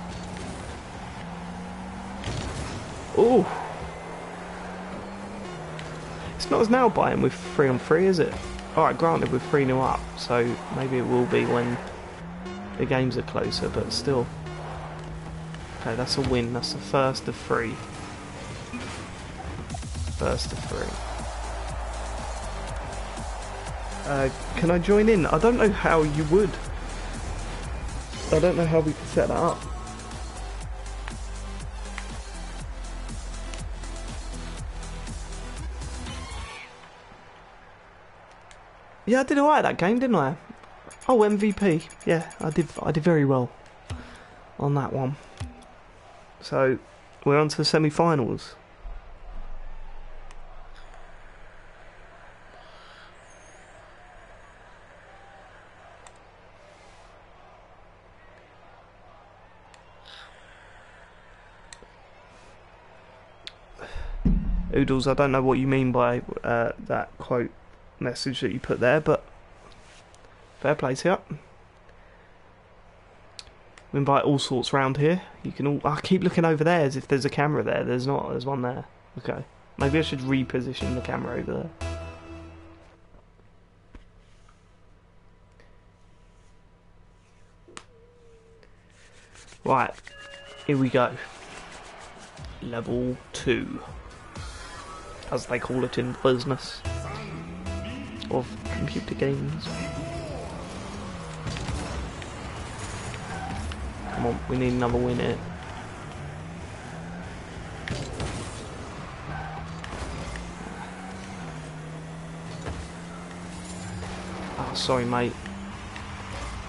Oh. It's not as now buying with 3 on 3, is it? Alright, granted, we're 3 0 up, so maybe it will be when the games are closer, but still. Okay, that's a win. That's the first of three. First of three. Uh, can I join in? I don't know how you would. I don't know how we can set that up. Yeah, I did alright that game, didn't I? Oh, MVP. Yeah, I did. I did very well on that one. So we're on to the semi-finals. Oodles, I don't know what you mean by uh, that quote message that you put there, but fair play to you. We invite all sorts round here. You can all. I keep looking over there as if there's a camera there. There's not. There's one there. Okay. Maybe I should reposition the camera over there. Right. Here we go. Level 2. As they call it in the business of computer games. Come on, we need another win here. Oh, sorry, mate.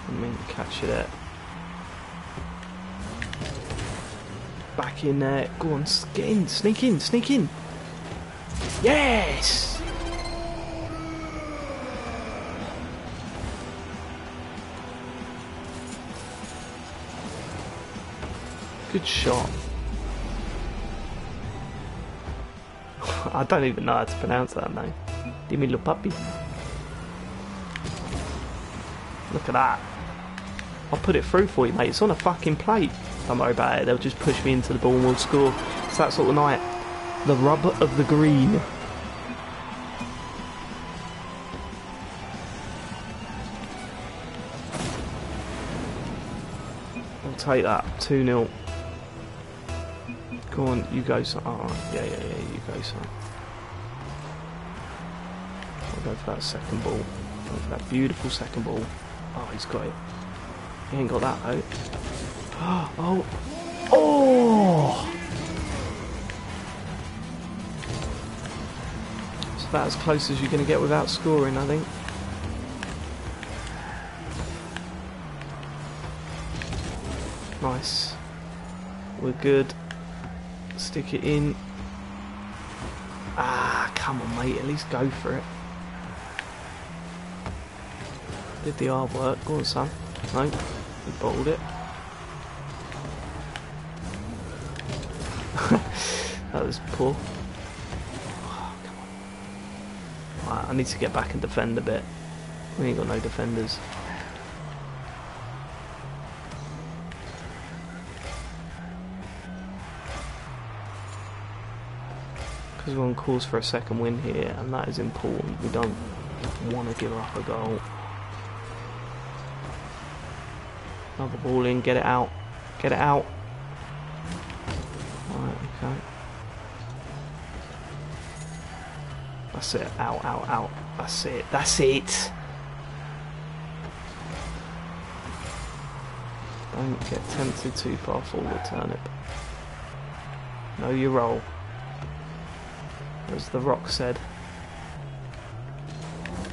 Didn't mean to catch you there. Back in there. Go on, get in, sneak in, sneak in. Yes! Good shot. I don't even know how to pronounce that name. Dimi puppy. Look at that. I'll put it through for you, mate. It's on a fucking plate. Don't worry about it. They'll just push me into the ball and we'll score. It's that sort of night. The rubber of the green. I'll take that. 2 0. Go on, you go, son. Oh, yeah, yeah, yeah, you go, son. I'll go for that second ball. Go for that beautiful second ball. Oh, he's got it. He ain't got that, though. Oh! Oh! About as close as you're going to get without scoring, I think. Nice. We're good. Stick it in. Ah, come on, mate. At least go for it. Did the hard work. Go on, son. No, we bottled it. that was poor. Oh, come on. Right, I need to get back and defend a bit. We ain't got no defenders. because we're on course for a second win here, and that is important. We don't want to give up a goal. Another ball in, get it out. Get it out. That's it. Out, out, out. That's it. That's it. Don't get tempted too far forward, turnip. Know your role as The Rock said.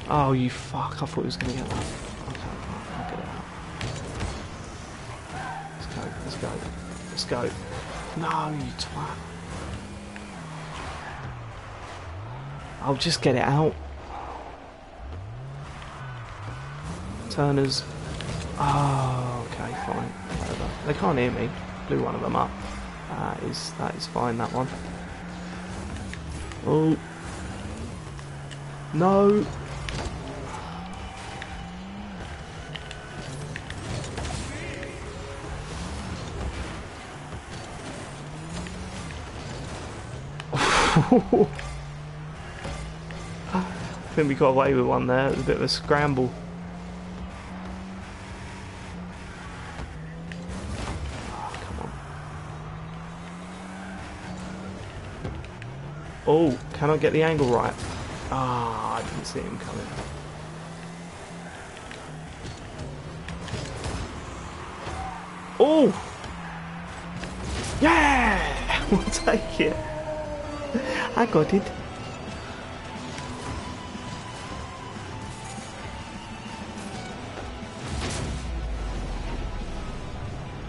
Oh, you fuck. I thought he was going to get that. Okay, I'll get it out. Let's go, let's go. Let's go. No, you twat. I'll just get it out. Turners. Oh, okay, fine. Whatever. They can't hear me. Blew one of them up. That is, that is fine, that one. Oh. No. Think we got away with one there. It was a bit of a scramble. Oh, can I get the angle right? Ah, I didn't see him coming. Oh! Yeah! we'll take it. I got it.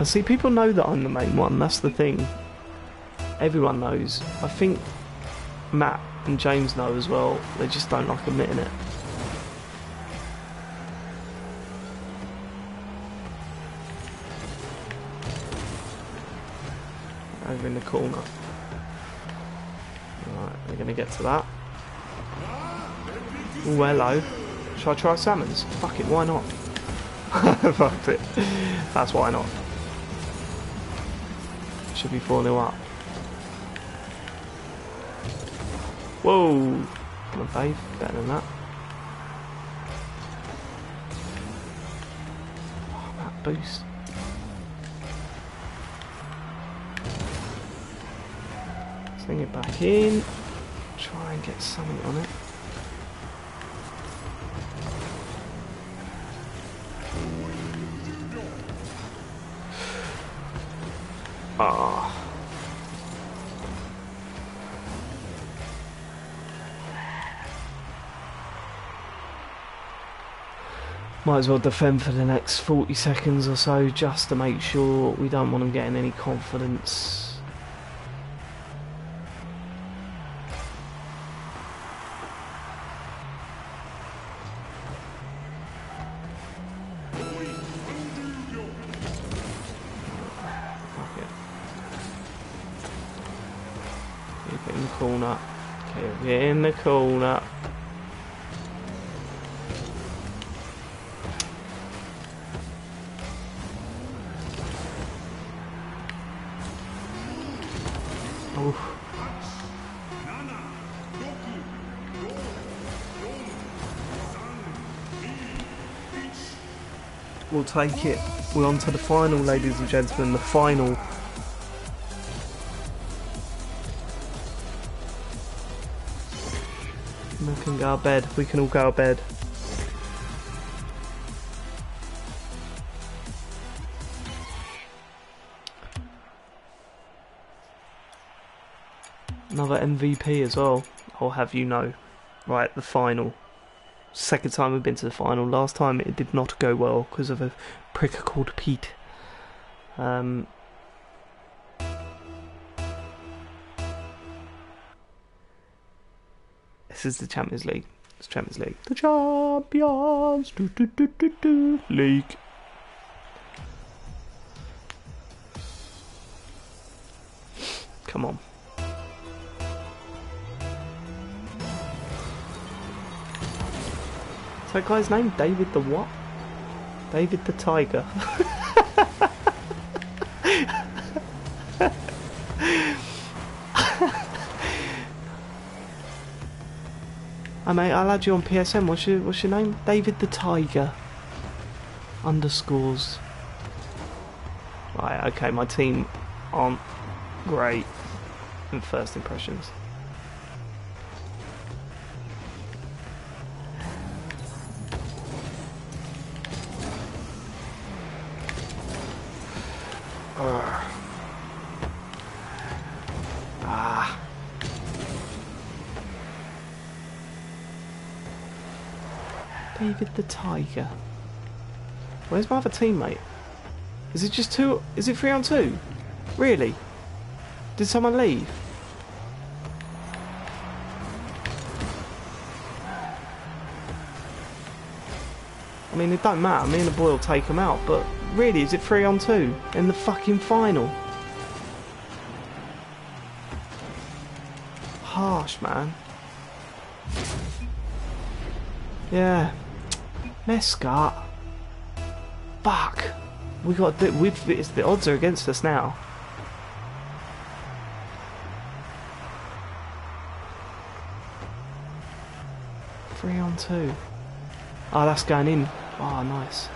I see people know that I'm the main one, that's the thing. Everyone knows. I think Mat and James know as well. They just don't like admitting it. Over in the corner. Right, we're to get to that. Oh, hello. Shall I try salmons? Fuck it, why not? Fuck it. That's why not. Should be 4 0 up. Whoa! Come on. Better than that. Oh, that boost. Swing it back in. Try and get something on it. Might as well defend for the next 40 seconds or so just to make sure we don't want them getting any confidence. Corner. In the corner. We'll take it. We're on to the final, ladies and gentlemen. The final. We can go to bed. We can all go to bed. Another MVP as well. I'll have you know. Right, the final. Second time we've been to the final. Last time it did not go well because of a pricker called Pete. Um, this is the Champions League. It's Champions League. The Champions do, do, do, do, do, League. Come on. What's that guy's name? David the what? David the Tiger. I mate, I'll add you on PSN. What's your what's your name? David the Tiger. Underscores. Right, okay, my team aren't great in first impressions. David the Tiger. Where's my other teammate? Is it just two? Is it three on two? Really? Did someone leave? I mean, it don't matter. Me and the boy will take them out. But really, is it three on two in the fucking final? Harsh, man. Yeah. Mescart. Fuck. We got the, we've it's, the odds are against us now. Three on two. Oh, that's going in. Oh, nice.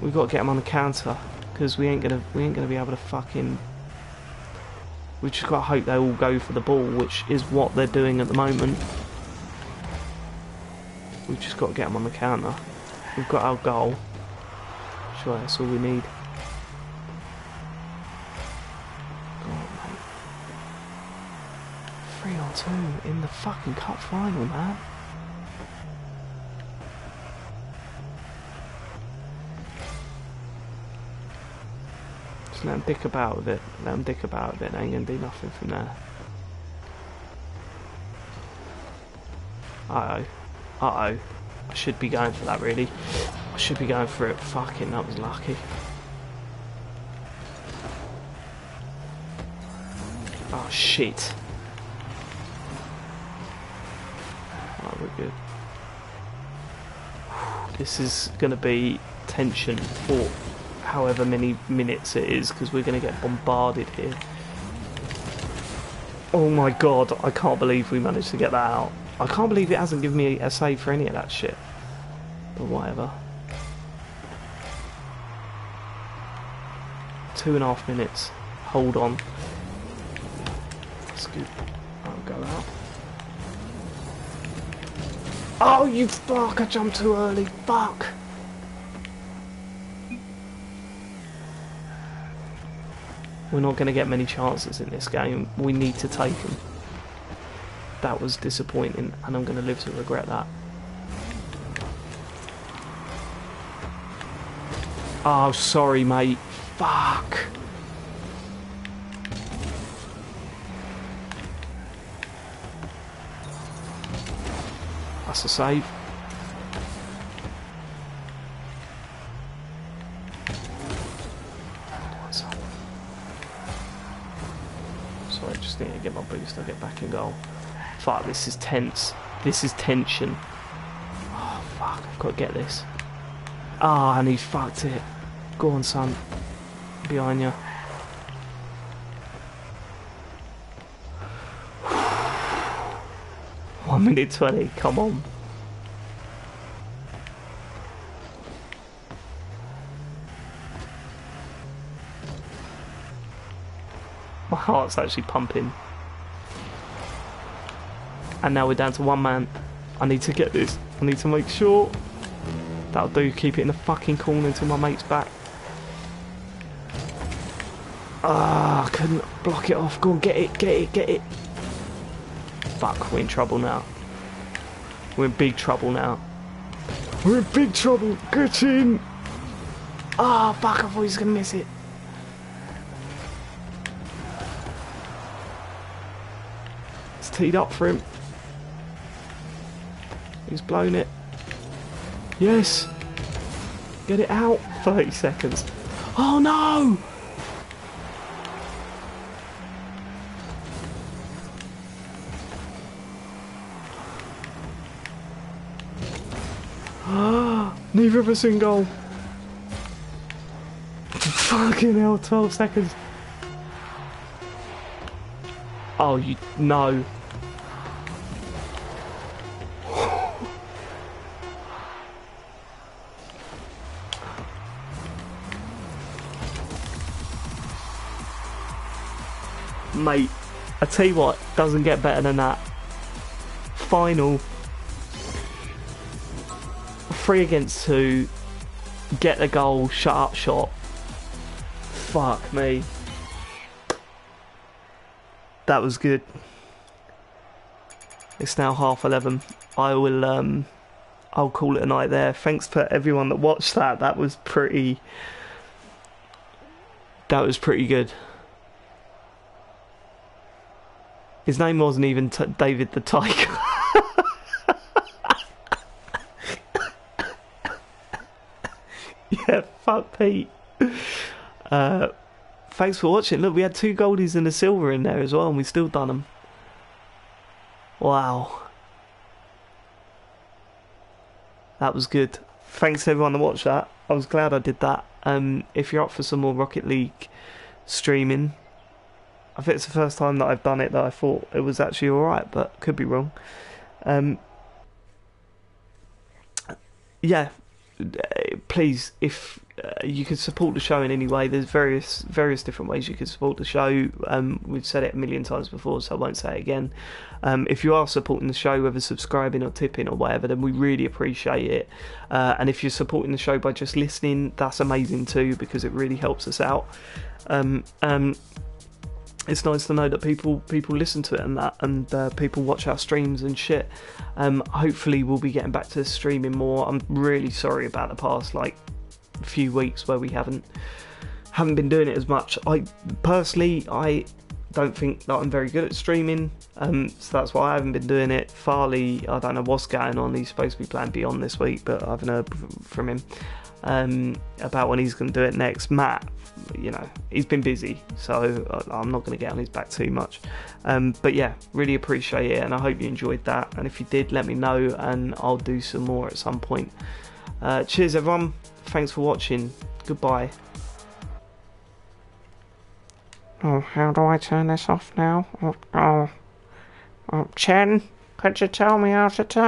We've got to get him on the counter because we ain't gonna we ain't gonna be able to fucking. We just got to hope they all go for the ball, which is what they're doing at the moment. We've just got to get them on the counter. We've got our goal. Sure, that's all we need. On. Three on two in the fucking cup final, man. Just let them dick about with it. Let them dick about with it. They ain't gonna do nothing from there. Uh oh. Uh oh. I should be going for that, really. I should be going for it. Fucking, that was lucky. Oh, shit. Right, we're good. This is going to be tension for however many minutes it is because we're going to get bombarded here. Oh my god, I can't believe we managed to get that out. I can't believe it hasn't given me a save for any of that shit. But whatever. Two and a half minutes. Hold on. Scoop. I'll go out. Oh, you fuck! I jumped too early. Fuck! We're not going to get many chances in this game. We need to take them. That was disappointing, and I'm going to live to regret that. Oh, sorry, mate. Fuck. That's a save. Sorry, I just need to get my boost. I'll get back in goal. Fuck, this is tense. This is tension. Oh, fuck, I've got to get this. Ah, oh, and he fucked it. Go on, son. Behind you. One minute twenty, come on. My heart's actually pumping. And now we're down to one man. I need to get this. I need to make sure. That'll do, keep it in the fucking corner until my mate's back. Ah, I couldn't block it off. Go on, get it, get it, get it. Fuck, we're in trouble now. We're in big trouble now. We're in big trouble. Get in. Ah, oh, fuck, I thought he was going to miss it. It's teed up for him. He's blown it. Yes. Get it out. 30 seconds. Oh no! Neither of us in goal. Fucking hell, 12 seconds. Oh, you... No. Mate, I tell you what, doesn't get better than that. Final three against two, get the goal, shut up shot. Fuck me. That was good. It's now half eleven. I will um I'll call it a night there. Thanks for everyone that watched that. That was pretty that was pretty good. His name wasn't even T David the Tiger. yeah, fuck Pete. Uh, thanks for watching. Look, we had two goldies and a silver in there as well, and we still done them. Wow. That was good. Thanks to everyone that watched that. I was glad I did that. Um, if you're up for some more Rocket League streaming, I think it's the first time that I've done it that I thought it was actually alright, but could be wrong. Um, yeah, please, if uh, you can support the show in any way, there's various various different ways you can support the show. Um, we've said it a million times before, so I won't say it again. Um, if you are supporting the show, whether subscribing or tipping or whatever, then we really appreciate it. Uh, and if you're supporting the show by just listening, that's amazing too because it really helps us out. Um it's nice to know that people people listen to it and that, and uh, people watch our streams and shit. Um, hopefully, we'll be getting back to streaming more. I'm really sorry about the past like few weeks where we haven't haven't been doing it as much. I personally, I don't think that I'm very good at streaming, um, so that's why I haven't been doing it. Farley, I don't know what's going on. He's supposed to be playing Beyond this week, but I haven't heard from him um, about when he's going to do it next. Mat, you know, he's been busy, so I'm not going to get on his back too much. Um, but yeah, really appreciate it, and I hope you enjoyed that. And if you did, let me know, and I'll do some more at some point. Uh, cheers, everyone. Thanks for watching. Goodbye. Oh, how do I turn this off now? Oh, oh, oh Chen, could you tell me how to turn?